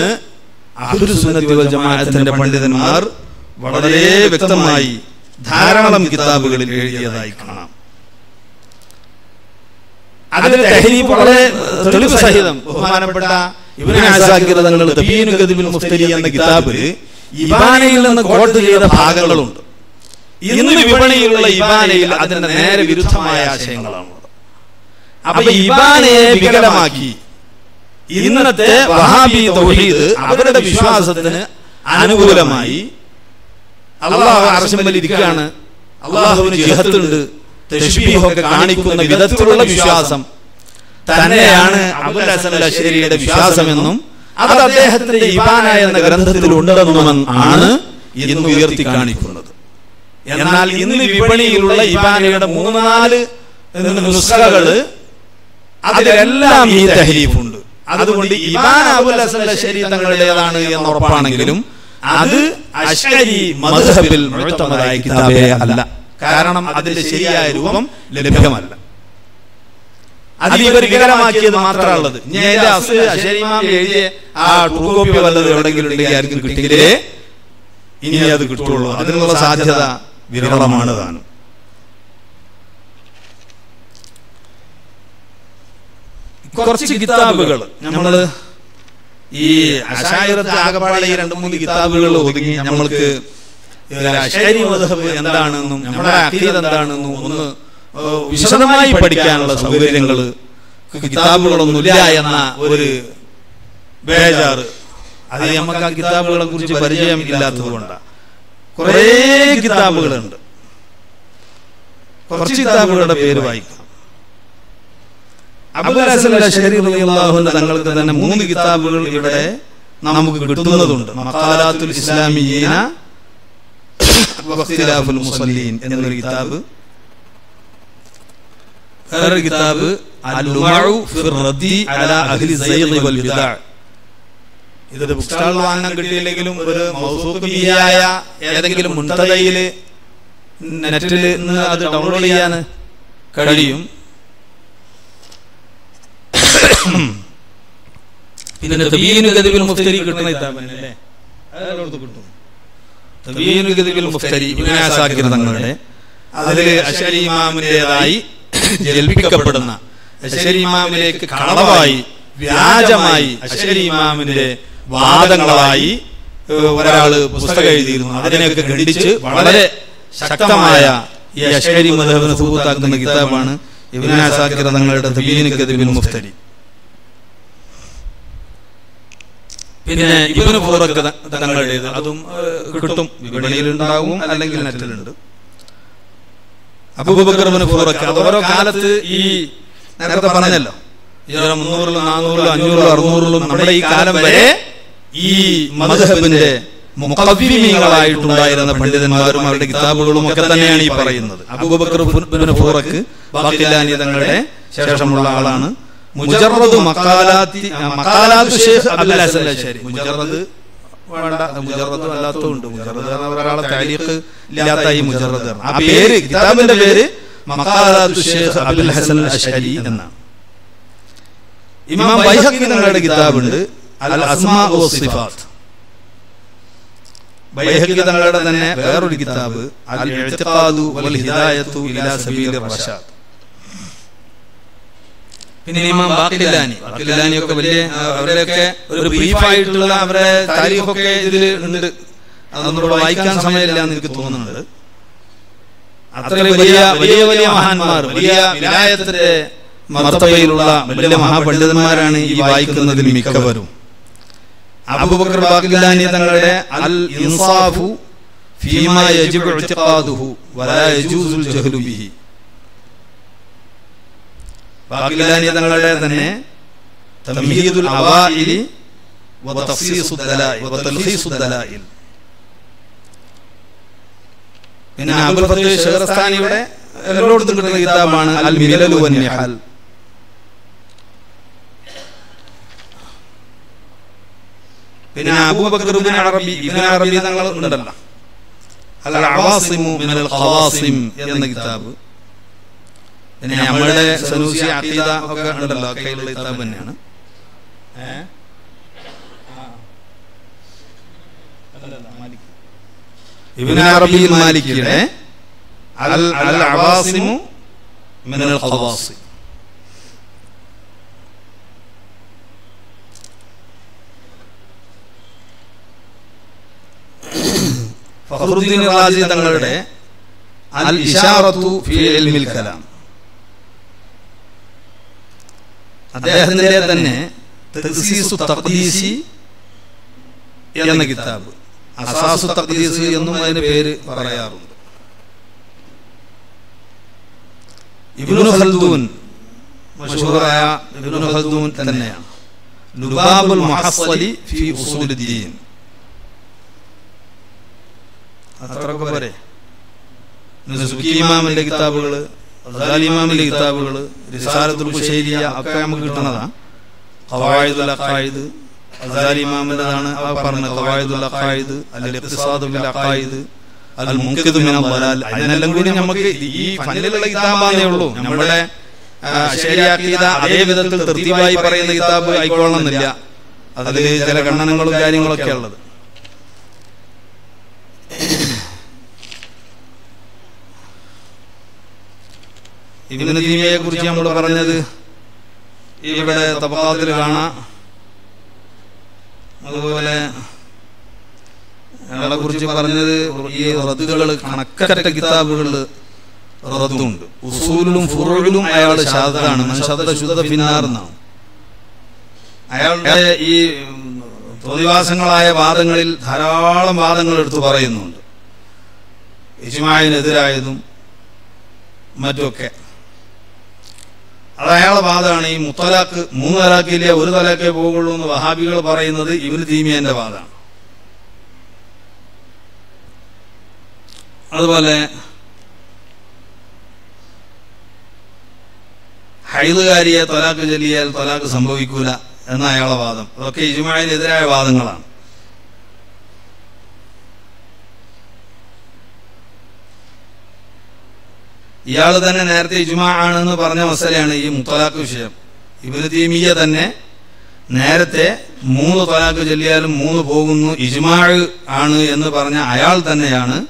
Speaker 1: ജമാഅത്തിന്റെ പണ്ഡിതന്മാർ വളരെ വ്യക്തമായി ധാരാളം കിതാബുകളിൽ എഴുതിയതായി കാണാം. അതിന് തെഹരീഫ് വളരെ തെളിവ് സഹിതം ബഹുമാനപ്പെട്ട ഇബ്നു അസാക്കിർ തങ്ങൾ തബീനു ഗദിബിൽ മുഫ്തരി എന്ന കിതാബിൽ ഇബാനയിൽ നിന്ന് കോട്ട് ചെയ്ത ഭാഗങ്ങളുണ്ട്. ഇന്ന് വിപണിയിലുള്ള ഇബാനയിൽ അതിന്റെ നേരെ വിരുദ്ധമായ ആശയങ്ങളാണ് അപ്പൊ ഇബാനയെ വികലമാക്കി. ഇന്നത്തെ വഹാബി തൗഹീദ് അവരുടെ വിശ്വാസത്തിന് അനുകൂലമായി അള്ളാഹു അർശമ്പൽ ഇരിക്കുകയാണ്. അള്ളാഹുവിന് ജിഹത്തുണ്ട്. തഷ്ബീഹൊക്കെ കാണിക്കുന്ന വിധത്തിലുള്ള വിശ്വാസം തന്നെയാണ് അബുൽ ഹസൻ അശ്ശരിയുടെ വിശ്വാസമെന്നും അത് അദ്ദേഹത്തിന്റെ ഇബാന എന്ന ഗ്രന്ഥത്തിൽ ഉണ്ടെന്നും ആണ് ഇന്ന് ഉയർത്തി കാണിക്കുന്നത്. എന്നാൽ ഇന്ന് വിപണിയിലുള്ള ഇബാനയുടെ മൂന്ന് നാല് നുസ്ഖകൾ അതിലെല്ലാം ഈ തഹരീഫുണ്ട് അതുകൊണ്ട് ഇബാൻ അബുൽ ഹസൻ അശ്ശേരി തങ്ങളുടേതാണ് എന്ന് ഉറപ്പാണെങ്കിലും അത് അശ്ശരി മദ്ഹബിൽ മുഅ്തമദായ കിതാബേ അല്ല. കാരണം അതിന്റെ ശരിയായ രൂപം ലഭ്യമല്ല. അത് ഇവർ വികലമാക്കിയത് മാത്രമുള്ളത്. എഴുതിയ ആ ട്രൂ കോപ്പി വല്ലത് എവിടെങ്കിലും ഉണ്ടെങ്കിൽ ആർക്കും കിട്ടിയില്ലേ ഇനി അത് കിട്ടുള്ളൂ അതിനുള്ള സാധ്യത വിരളമാണ് താനും കുറച്ച് കിതാബുകൾ. നമ്മൾ ഈ അശായിരത്തെ ആകപ്പാടെ ഈ രണ്ട് മൂന്ന് കിതാബുകൾ ഒതുങ്ങി നമ്മൾക്ക് അഷാരി മധബ് എന്താണെന്നും നമ്മുടെ അഖീദ് എന്താണെന്നും ഒന്ന് വിശദമായി പഠിക്കാനുള്ള സൗകര്യങ്ങൾ കിതാബുകളൊന്നുമില്ല എന്ന ഒരു ബേജാറ്. അത് നമുക്ക് ആ കിതാബുകളെ കുറിച്ച് പരിചയം ഇല്ലാത്തത് കൊണ്ടാണ് കുറേ കിതാബുകളുണ്ട്. കുറച്ച് കിതാബുകളുടെ പേര് വായിക്കാം. അശ്ശരി അൻഹു തങ്ങൾക്ക് തന്നെ മൂന്ന് കിതാബുകൾ ഇവിടെ നമുക്ക് കിട്ടുന്നതുണ്ട്. മഖാലാത്തുൽ ഇസ്ലാമിയീന വഖ്തിലാഫുൽ മുസല്ലീൻ എന്നൊരു കിതാബ്. വേറൊരു കിതാബ് ഇത് ബുക്ക് സ്റ്റാളിൽ വാങ്ങാൻ കിട്ടിയില്ലെങ്കിലും ഒരു മൗസൂഖിയായ ഏതെങ്കിലും മുൻതദയിൽ നെറ്റിൽ നിന്ന് അത് ഡൗൺലോഡ് ചെയ്യാൻ കഴിയും. പിന്നെ കിട്ടുന്ന കിട്ടും തബീനു ഗദിബിൽ മുഫ്തരി ഇബ്നു അസാക്കിർ തങ്ങളുടെ അതിൽ അശരി ഇമാമിന്റെതായി ജൽപ്പിക്കപ്പെടുന്ന അശരി ഇമാമിലേക്ക് കളവായി വ്യാജമായി അശരി ഇമാമിന്റെ വാദങ്ങളായി ഒരാൾ പുസ്തകം എഴുതിയിരുന്നു. അതിനെയൊക്കെ ഖണ്ഡിച്ച് വളരെ ശക്തമായ ഈ അശരി മധബിനെ സുഹൃത്താക്കുന്ന കിതാബാണ് ഇബ്നു അസാക്കിർ തങ്ങളുടെ തബീനു ഗദിബിൽ മുഫ്തരി. പിന്നെ ഇവന് പോറൊക്കെ തങ്ങളുടേത്. അതും കിട്ടും. വിപണിയിൽ ഉണ്ടാവും അല്ലെങ്കിൽ നെറ്റിലുണ്ട്. അബൂബക്കർബിന് പോറൊക്കെ അത് ഓരോ കാലത്ത് ഈ നേരത്തെ പറഞ്ഞല്ലോ. ഈ മുന്നൂറിലും നാനൂറിലും അഞ്ഞൂറിലും അറുന്നൂറിലും നമ്മുടെ ഈ കാലം വരെ ഈ മധുഹബിന്റെ മുഖവിമീങ്ങളായിട്ടുണ്ടായിരുന്ന പണ്ഡിതന്മാരും അവരുടെ കിതാബുകളും ഒക്കെ തന്നെയാണ് ഈ പറയുന്നത്. അബൂബക്കർ ഫോറക്ക് ബാക്കിലാനി തങ്ങളുടെ ശേഷമുള്ള ആളാണ് മുജറദ് മക്കാലാത്തി മക്കാലാത്ത് ഷേഖ് അബ്ദുൽ ഹസൻ അശ്ശരി മുജറദ് വേണ്ട മുജറദ് അല്ലാത്തതുണ്ട് മുജറദ് ഒരാളെ താലീഖ് ഇല്ലാത്ത ഈ മുജറദ്. ആ പേര് കിതാബിന്റെ പേര് മക്കാലാത്ത് ഷേഖ് അബ്ദുൽ ഹസൻ അശ്ശരി എന്നാണ്. ഇമാം ബൈഹഖി തങ്ങളുടെ കിതാബുണ്ട്. അൽ അസ്മാ സിഫാത്ത്. ബൈഹഖി തങ്ങളുടെ തന്നെ വേറൊരു കിതാബ്. അൽ ഇഅ്തിഖാദു വൽ ഹിദായത്തു ഇലാ സബീലിർ റഷാദ്. പിന്നെ ഇമാം ബാക്കിലാനി ബാക്കിലാനി ഒക്കെ വലിയ അവരുടെയൊക്കെ ഒരു ബ്രീഫായിട്ടുള്ള അവരുടെ താരീഫൊക്കെ ഇതിൽ ഉണ്ട്. അതൊന്നുകൂടെ വായിക്കാൻ സമയമില്ല എന്ന് എനിക്ക് തോന്നുന്നുണ്ട്. അത്രയും വലിയ വലിയ വലിയ മഹാന്മാർ വലിയ വിലായത്തിന്റെ മർത്തബയിലുള്ള വലിയ മഹാപണ്ഡിതന്മാരാണ് ഈ വായിക്കുന്നതിൽ മിക്കവരും. അബൂബക്കർ ബാക്കിലാനി തങ്ങളുടെ അൽ ഇൻസാഫു ഫീമാ യജിബ് ഇഅ്തിഖാദുഹു വലാ യജൂസുൽ ജഹ്ലു ബിഹി. ബാക്കിലാനി തങ്ങളുടെ തന്നെ തംഹീദുൽ അവാഇലി വതഖ്സീസുദ് ദലാഇൽ വതൽഖീസുദ് ദലാഇൽ പിന്നെ അബുൽ ഫത്ത് ഷെഹറസ്ഥാനിയുടെ എല്ലായിടത്തും കിട്ടുന്ന കിതാബാണ് അൽ മിലലു വൻ നിഹൽ. പിന്നെ അബൂബക്കർ ഇബ്നു അറബി ഇബ്നു അറബി തങ്ങൾ ഉണ്ടല്ലോ. അൽ അവാസിമു മിനൽ ഖവാസിം എന്ന കിതാബ്. പിന്നെ നമ്മളുടെ സനൂസി അതീത ഒക്കെ ഉണ്ടല്ലോ കയ്യിലുള്ള ഇത്താബ് തന്നെയാണ്. അറബി മാലിക്കിയുടെ അൽ അൽ അവാസിമു മിനൽ ഖവാസിം. ഫഖറുദ്ദീൻ റാസി തങ്ങളുടെ അൽ ഇഷാറത്തു ഫി ഇൽമിൽ കലാം. അദ്ദേഹത്തിന്റെ തന്നെ തഖ്ദീസി എന്ന കിതാബ്. അസാസു തഖ്ദീസ് എന്നും അതിന് പേര് പറയാറുണ്ട്. ഇബ്നു ഖൽദൂൻ ഇബ്നു ഖൽദൂൻ തന്നെയാണ്. മുഹസ്സലി ഫി ഉസൂലുദ്ദീൻ അത്രയൊക്കെ പോരെ. സുക്കി ഇമാമിന്റെ കിതാബുകൾ ഗസാലി കിതാബുകൾ റിസാലത്തുൽ ഖുശൈരിയ ഒക്കെ നമുക്ക് കിട്ടുന്നതാ. ഖവായിദുൽ അഖായിദ് ഗസാലി ഇമാമിന്റെതാണ് ആ പറഞ്ഞ ഖവായിദുൽ അഖായിദ് അൽ ഇഖ്തിസാദു ബിൽ അഖായിദ് അൽ മുൻഖിദു മിനൽ ളലാൽ അതിനെല്ലാം കൂടി നമുക്ക് ഈ ഫന്നിലുള്ള കിതാബാണേ ഉള്ളൂ. നമ്മുടെ ശരിയാക്കിയത് അതേ വിധത്തിൽ തൃപ്തിയായി പറയുന്ന കിതാബ് ആയിക്കൊള്ളണമെന്നില്ല. അതിൽ ചില ഖണ്ഡനങ്ങളും കാര്യങ്ങളൊക്കെ ഉള്ളത്. ഇബിന് തീമിയെ കുറിച്ച് നമ്മൾ പറഞ്ഞത് ഇവിടെ തപക്കാത്തിൽ കാണാം. അതുപോലെ അയാളെ കുറിച്ച് പറഞ്ഞത് ഈ റദ്ദുകൾ കണക്കറ്റ കിതാബുകളിൽ റദ്ദുണ്ട്. ഉസൂലിലും ഫുറൂലും അയാൾ ശാദാണ് മനുഷ്യത ശുദ്ധ പിന്നാർന്നാണ് അയാളുടെ ഈ പ്രതിവാസങ്ങളായ വാദങ്ങളിൽ ധാരാളം വാദങ്ങൾ എടുത്തു പറയുന്നുണ്ട്. ഇജ്മായിനെതിരായതും മറ്റുമൊക്കെ അത് അയാളെ വാദമാണ് ഈ മുത്തലാക്ക് മൂന്ന് തലാക്കിലെ ഒരു തലാക്കേ പോകുള്ളൂ എന്ന് വഹാബികൾ പറയുന്നത് ഇവന് തീമിയന്റെ വാദമാണ് അതുപോലെ ഹൈദുകാരിയെ തൊലാക്ക് ചൊല്ലിയാൽ തൊലാക്ക് സംഭവിക്കൂല എന്ന അയാളെ വാദം. അതൊക്കെ ഇജുമായിനെതിരായ വാദങ്ങളാണ്. ഇയാൾ തന്നെ നേരത്തെ ഇജുമാ ആണെന്ന് പറഞ്ഞ മസലയാണ് ഈ മുത്തലാഖ് വിഷയം. ഇബിന് തീമിയ തന്നെ നേരത്തെ മൂന്ന് തലാഖ് ചൊല്ലിയാലും മൂന്ന് പോകുന്നു ഇജുമാ ആണ് എന്ന് പറഞ്ഞ അയാൾ തന്നെയാണ്.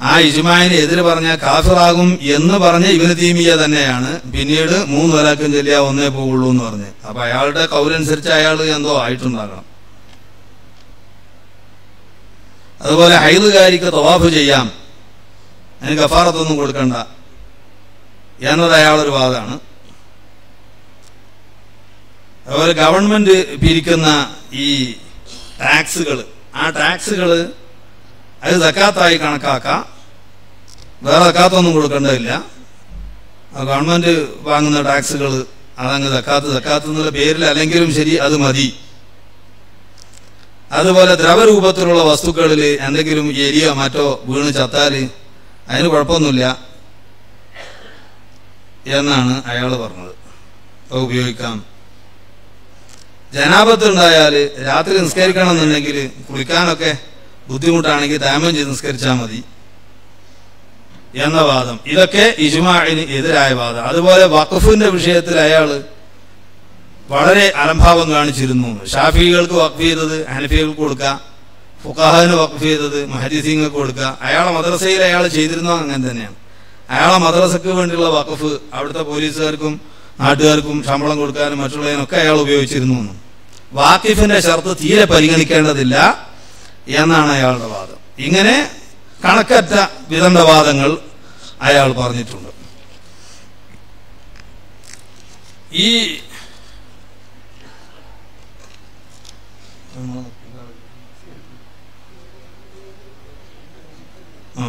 Speaker 1: ആ ഇജുമാനെ എതിര് പറഞ്ഞ കാഫിറാകും എന്ന് പറഞ്ഞ ഇബിന് തീമിയ തന്നെയാണ്. പിന്നീട് മൂന്ന് തലാഖും ചൊല്ലിയാൽ ഒന്നേ പോകുള്ളൂ എന്ന് പറഞ്ഞ്. അപ്പൊ അയാളുടെ കൗലനുസരിച്ച് അയാൾ എന്തോ ആയിട്ടുണ്ടാകണം. അതുപോലെ ഹൈദുകാരിക്ക് തവാഫ് ചെയ്യാം. അതിന് കഫാറത്തൊന്നും കൊടുക്കണ്ട. എന്നത് അയാളൊരു വാദമാണ് അതുപോലെ ഗവൺമെന്റ് പിരിക്കുന്ന ഈ ടാക്സുകൾ ആ ടാക്സുകൾ അത് സക്കാത്തായി കണക്കാക്കാം. വേറെ സക്കാത്തൊന്നും കൊടുക്കേണ്ടതില്ല. ഗവൺമെന്റ് വാങ്ങുന്ന ടാക്സുകൾ അതങ്ങ് സക്കാത്ത് സക്കാത്ത് എന്നുള്ള പേരിൽ അല്ലെങ്കിലും ശരി അത് മതി. അതുപോലെ ദ്രവരൂപത്തിലുള്ള വസ്തുക്കളിൽ എന്തെങ്കിലും എരിയോ മറ്റോ വീണ് ചത്താൽ അതിന് കുഴപ്പമൊന്നുമില്ല എന്നാണ് അയാൾ പറഞ്ഞത്. അത് ഉപയോഗിക്കാം. ജനാപത്ത് ഉണ്ടായാൽ രാത്രി നിസ്കരിക്കണം എന്നുണ്ടെങ്കിൽ കുളിക്കാനൊക്കെ ബുദ്ധിമുട്ടാണെങ്കിൽ താമം ചെയ്ത് നിസ്കരിച്ചാൽ മതി എന്ന വാദം. ഇതൊക്കെ ഇജുമാഴിന് എതിരായ വാദം. അതുപോലെ വഖഫിന്റെ വിഷയത്തിൽ അയാൾ വളരെ അലംഭാവം കാണിച്ചിരുന്നു. ഷാഫികൾക്ക് വഖഫ് ചെയ്തത് ഹനഫികൾക്ക് കൊടുക്കാം. ഫുഖാഹിന് വഖഫ് ചെയ്തത് മഹദീസിങ്ങൾക്ക് കൊടുക്കുക. അയാളെ മദ്രസയിൽ അയാൾ ചെയ്തിരുന്നോ അങ്ങനെ തന്നെയാണ്. അയാളെ മദ്രസക്ക് വേണ്ടിയുള്ള വഖഫ് അവിടുത്തെ പോലീസുകാർക്കും നാട്ടുകാർക്കും ശമ്പളം കൊടുക്കാനും മറ്റുള്ളതിനൊക്കെ അയാൾ ഉപയോഗിച്ചിരുന്നു എന്നും. വാക്കിഫിന്റെ ഷർത്ത് തീരെ പരിഗണിക്കേണ്ടതില്ല എന്നാണ് അയാളുടെ വാദം. ഇങ്ങനെ കണക്കറ്റ വിധണ്ട വാദങ്ങൾ അയാൾ പറഞ്ഞിട്ടുണ്ട്. ഈ ആ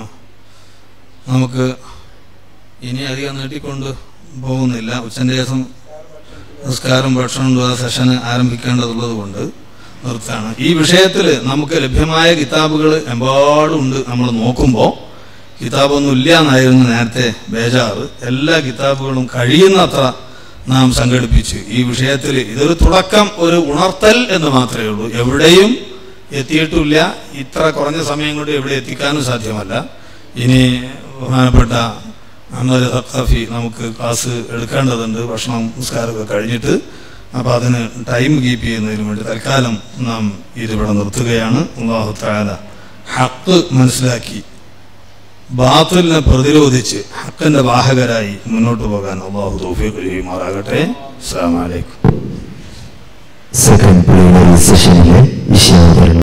Speaker 1: നമുക്ക് ഇനി അധികം നീട്ടിക്കൊണ്ട് പോകുന്നില്ല. ഉച്ചന്റെ ദിവസം നിസ്കാരം ഭക്ഷണം സെഷന് ആരംഭിക്കേണ്ടതുള്ളത് കൊണ്ട് നിർത്താണ്. ഈ വിഷയത്തിൽ നമുക്ക് ലഭ്യമായ കിതാബുകൾ എമ്പാടുണ്ട് നമ്മൾ നോക്കുമ്പോൾ കിതാബൊന്നും ഇല്ല എന്നായിരുന്നു നേരത്തെ ബേജാറ്. എല്ലാ കിതാബുകളും കഴിയുന്നത്ര നാം സംഘടിപ്പിച്ചു. ഈ വിഷയത്തിൽ ഇതൊരു തുടക്കം ഒരു ഉണർത്തൽ എന്ന് മാത്രമേ ഉള്ളൂ. എവിടെയും എത്തിയിട്ടില്ല. ഇത്ര കുറഞ്ഞ സമയം കൊണ്ട് എവിടെ എത്തിക്കാനും സാധ്യമല്ല. ഇനി ബഹുമാനപ്പെട്ട അഹമ്മദ് സഖാഫി നമുക്ക് ക്ലാസ് എടുക്കേണ്ടതുണ്ട്. ഭക്ഷണം നിസ്കാരമൊക്കെ കഴിഞ്ഞിട്ട് അപ്പോൾ അതിന് ടൈം കീപ്പ് ചെയ്യുന്നതിന് വേണ്ടി തൽക്കാലം നാം ഇതിവിടെ നിർത്തുകയാണ്. അള്ളാഹു താല ഹക്ക് മനസ്സിലാക്കി ബാത്തുലിനെ പ്രതിരോധിച്ച് ഹക്കിന്റെ വാഹകരായി മുന്നോട്ട് പോകാൻ അള്ളാഹു തൗഫീഖ് ചെയ്യുമാറാകട്ടെ അസ്സാം വലൈക്കും
Speaker 2: സെക്കൻഡ് സെഷനിലെ വിഷയാവതരണം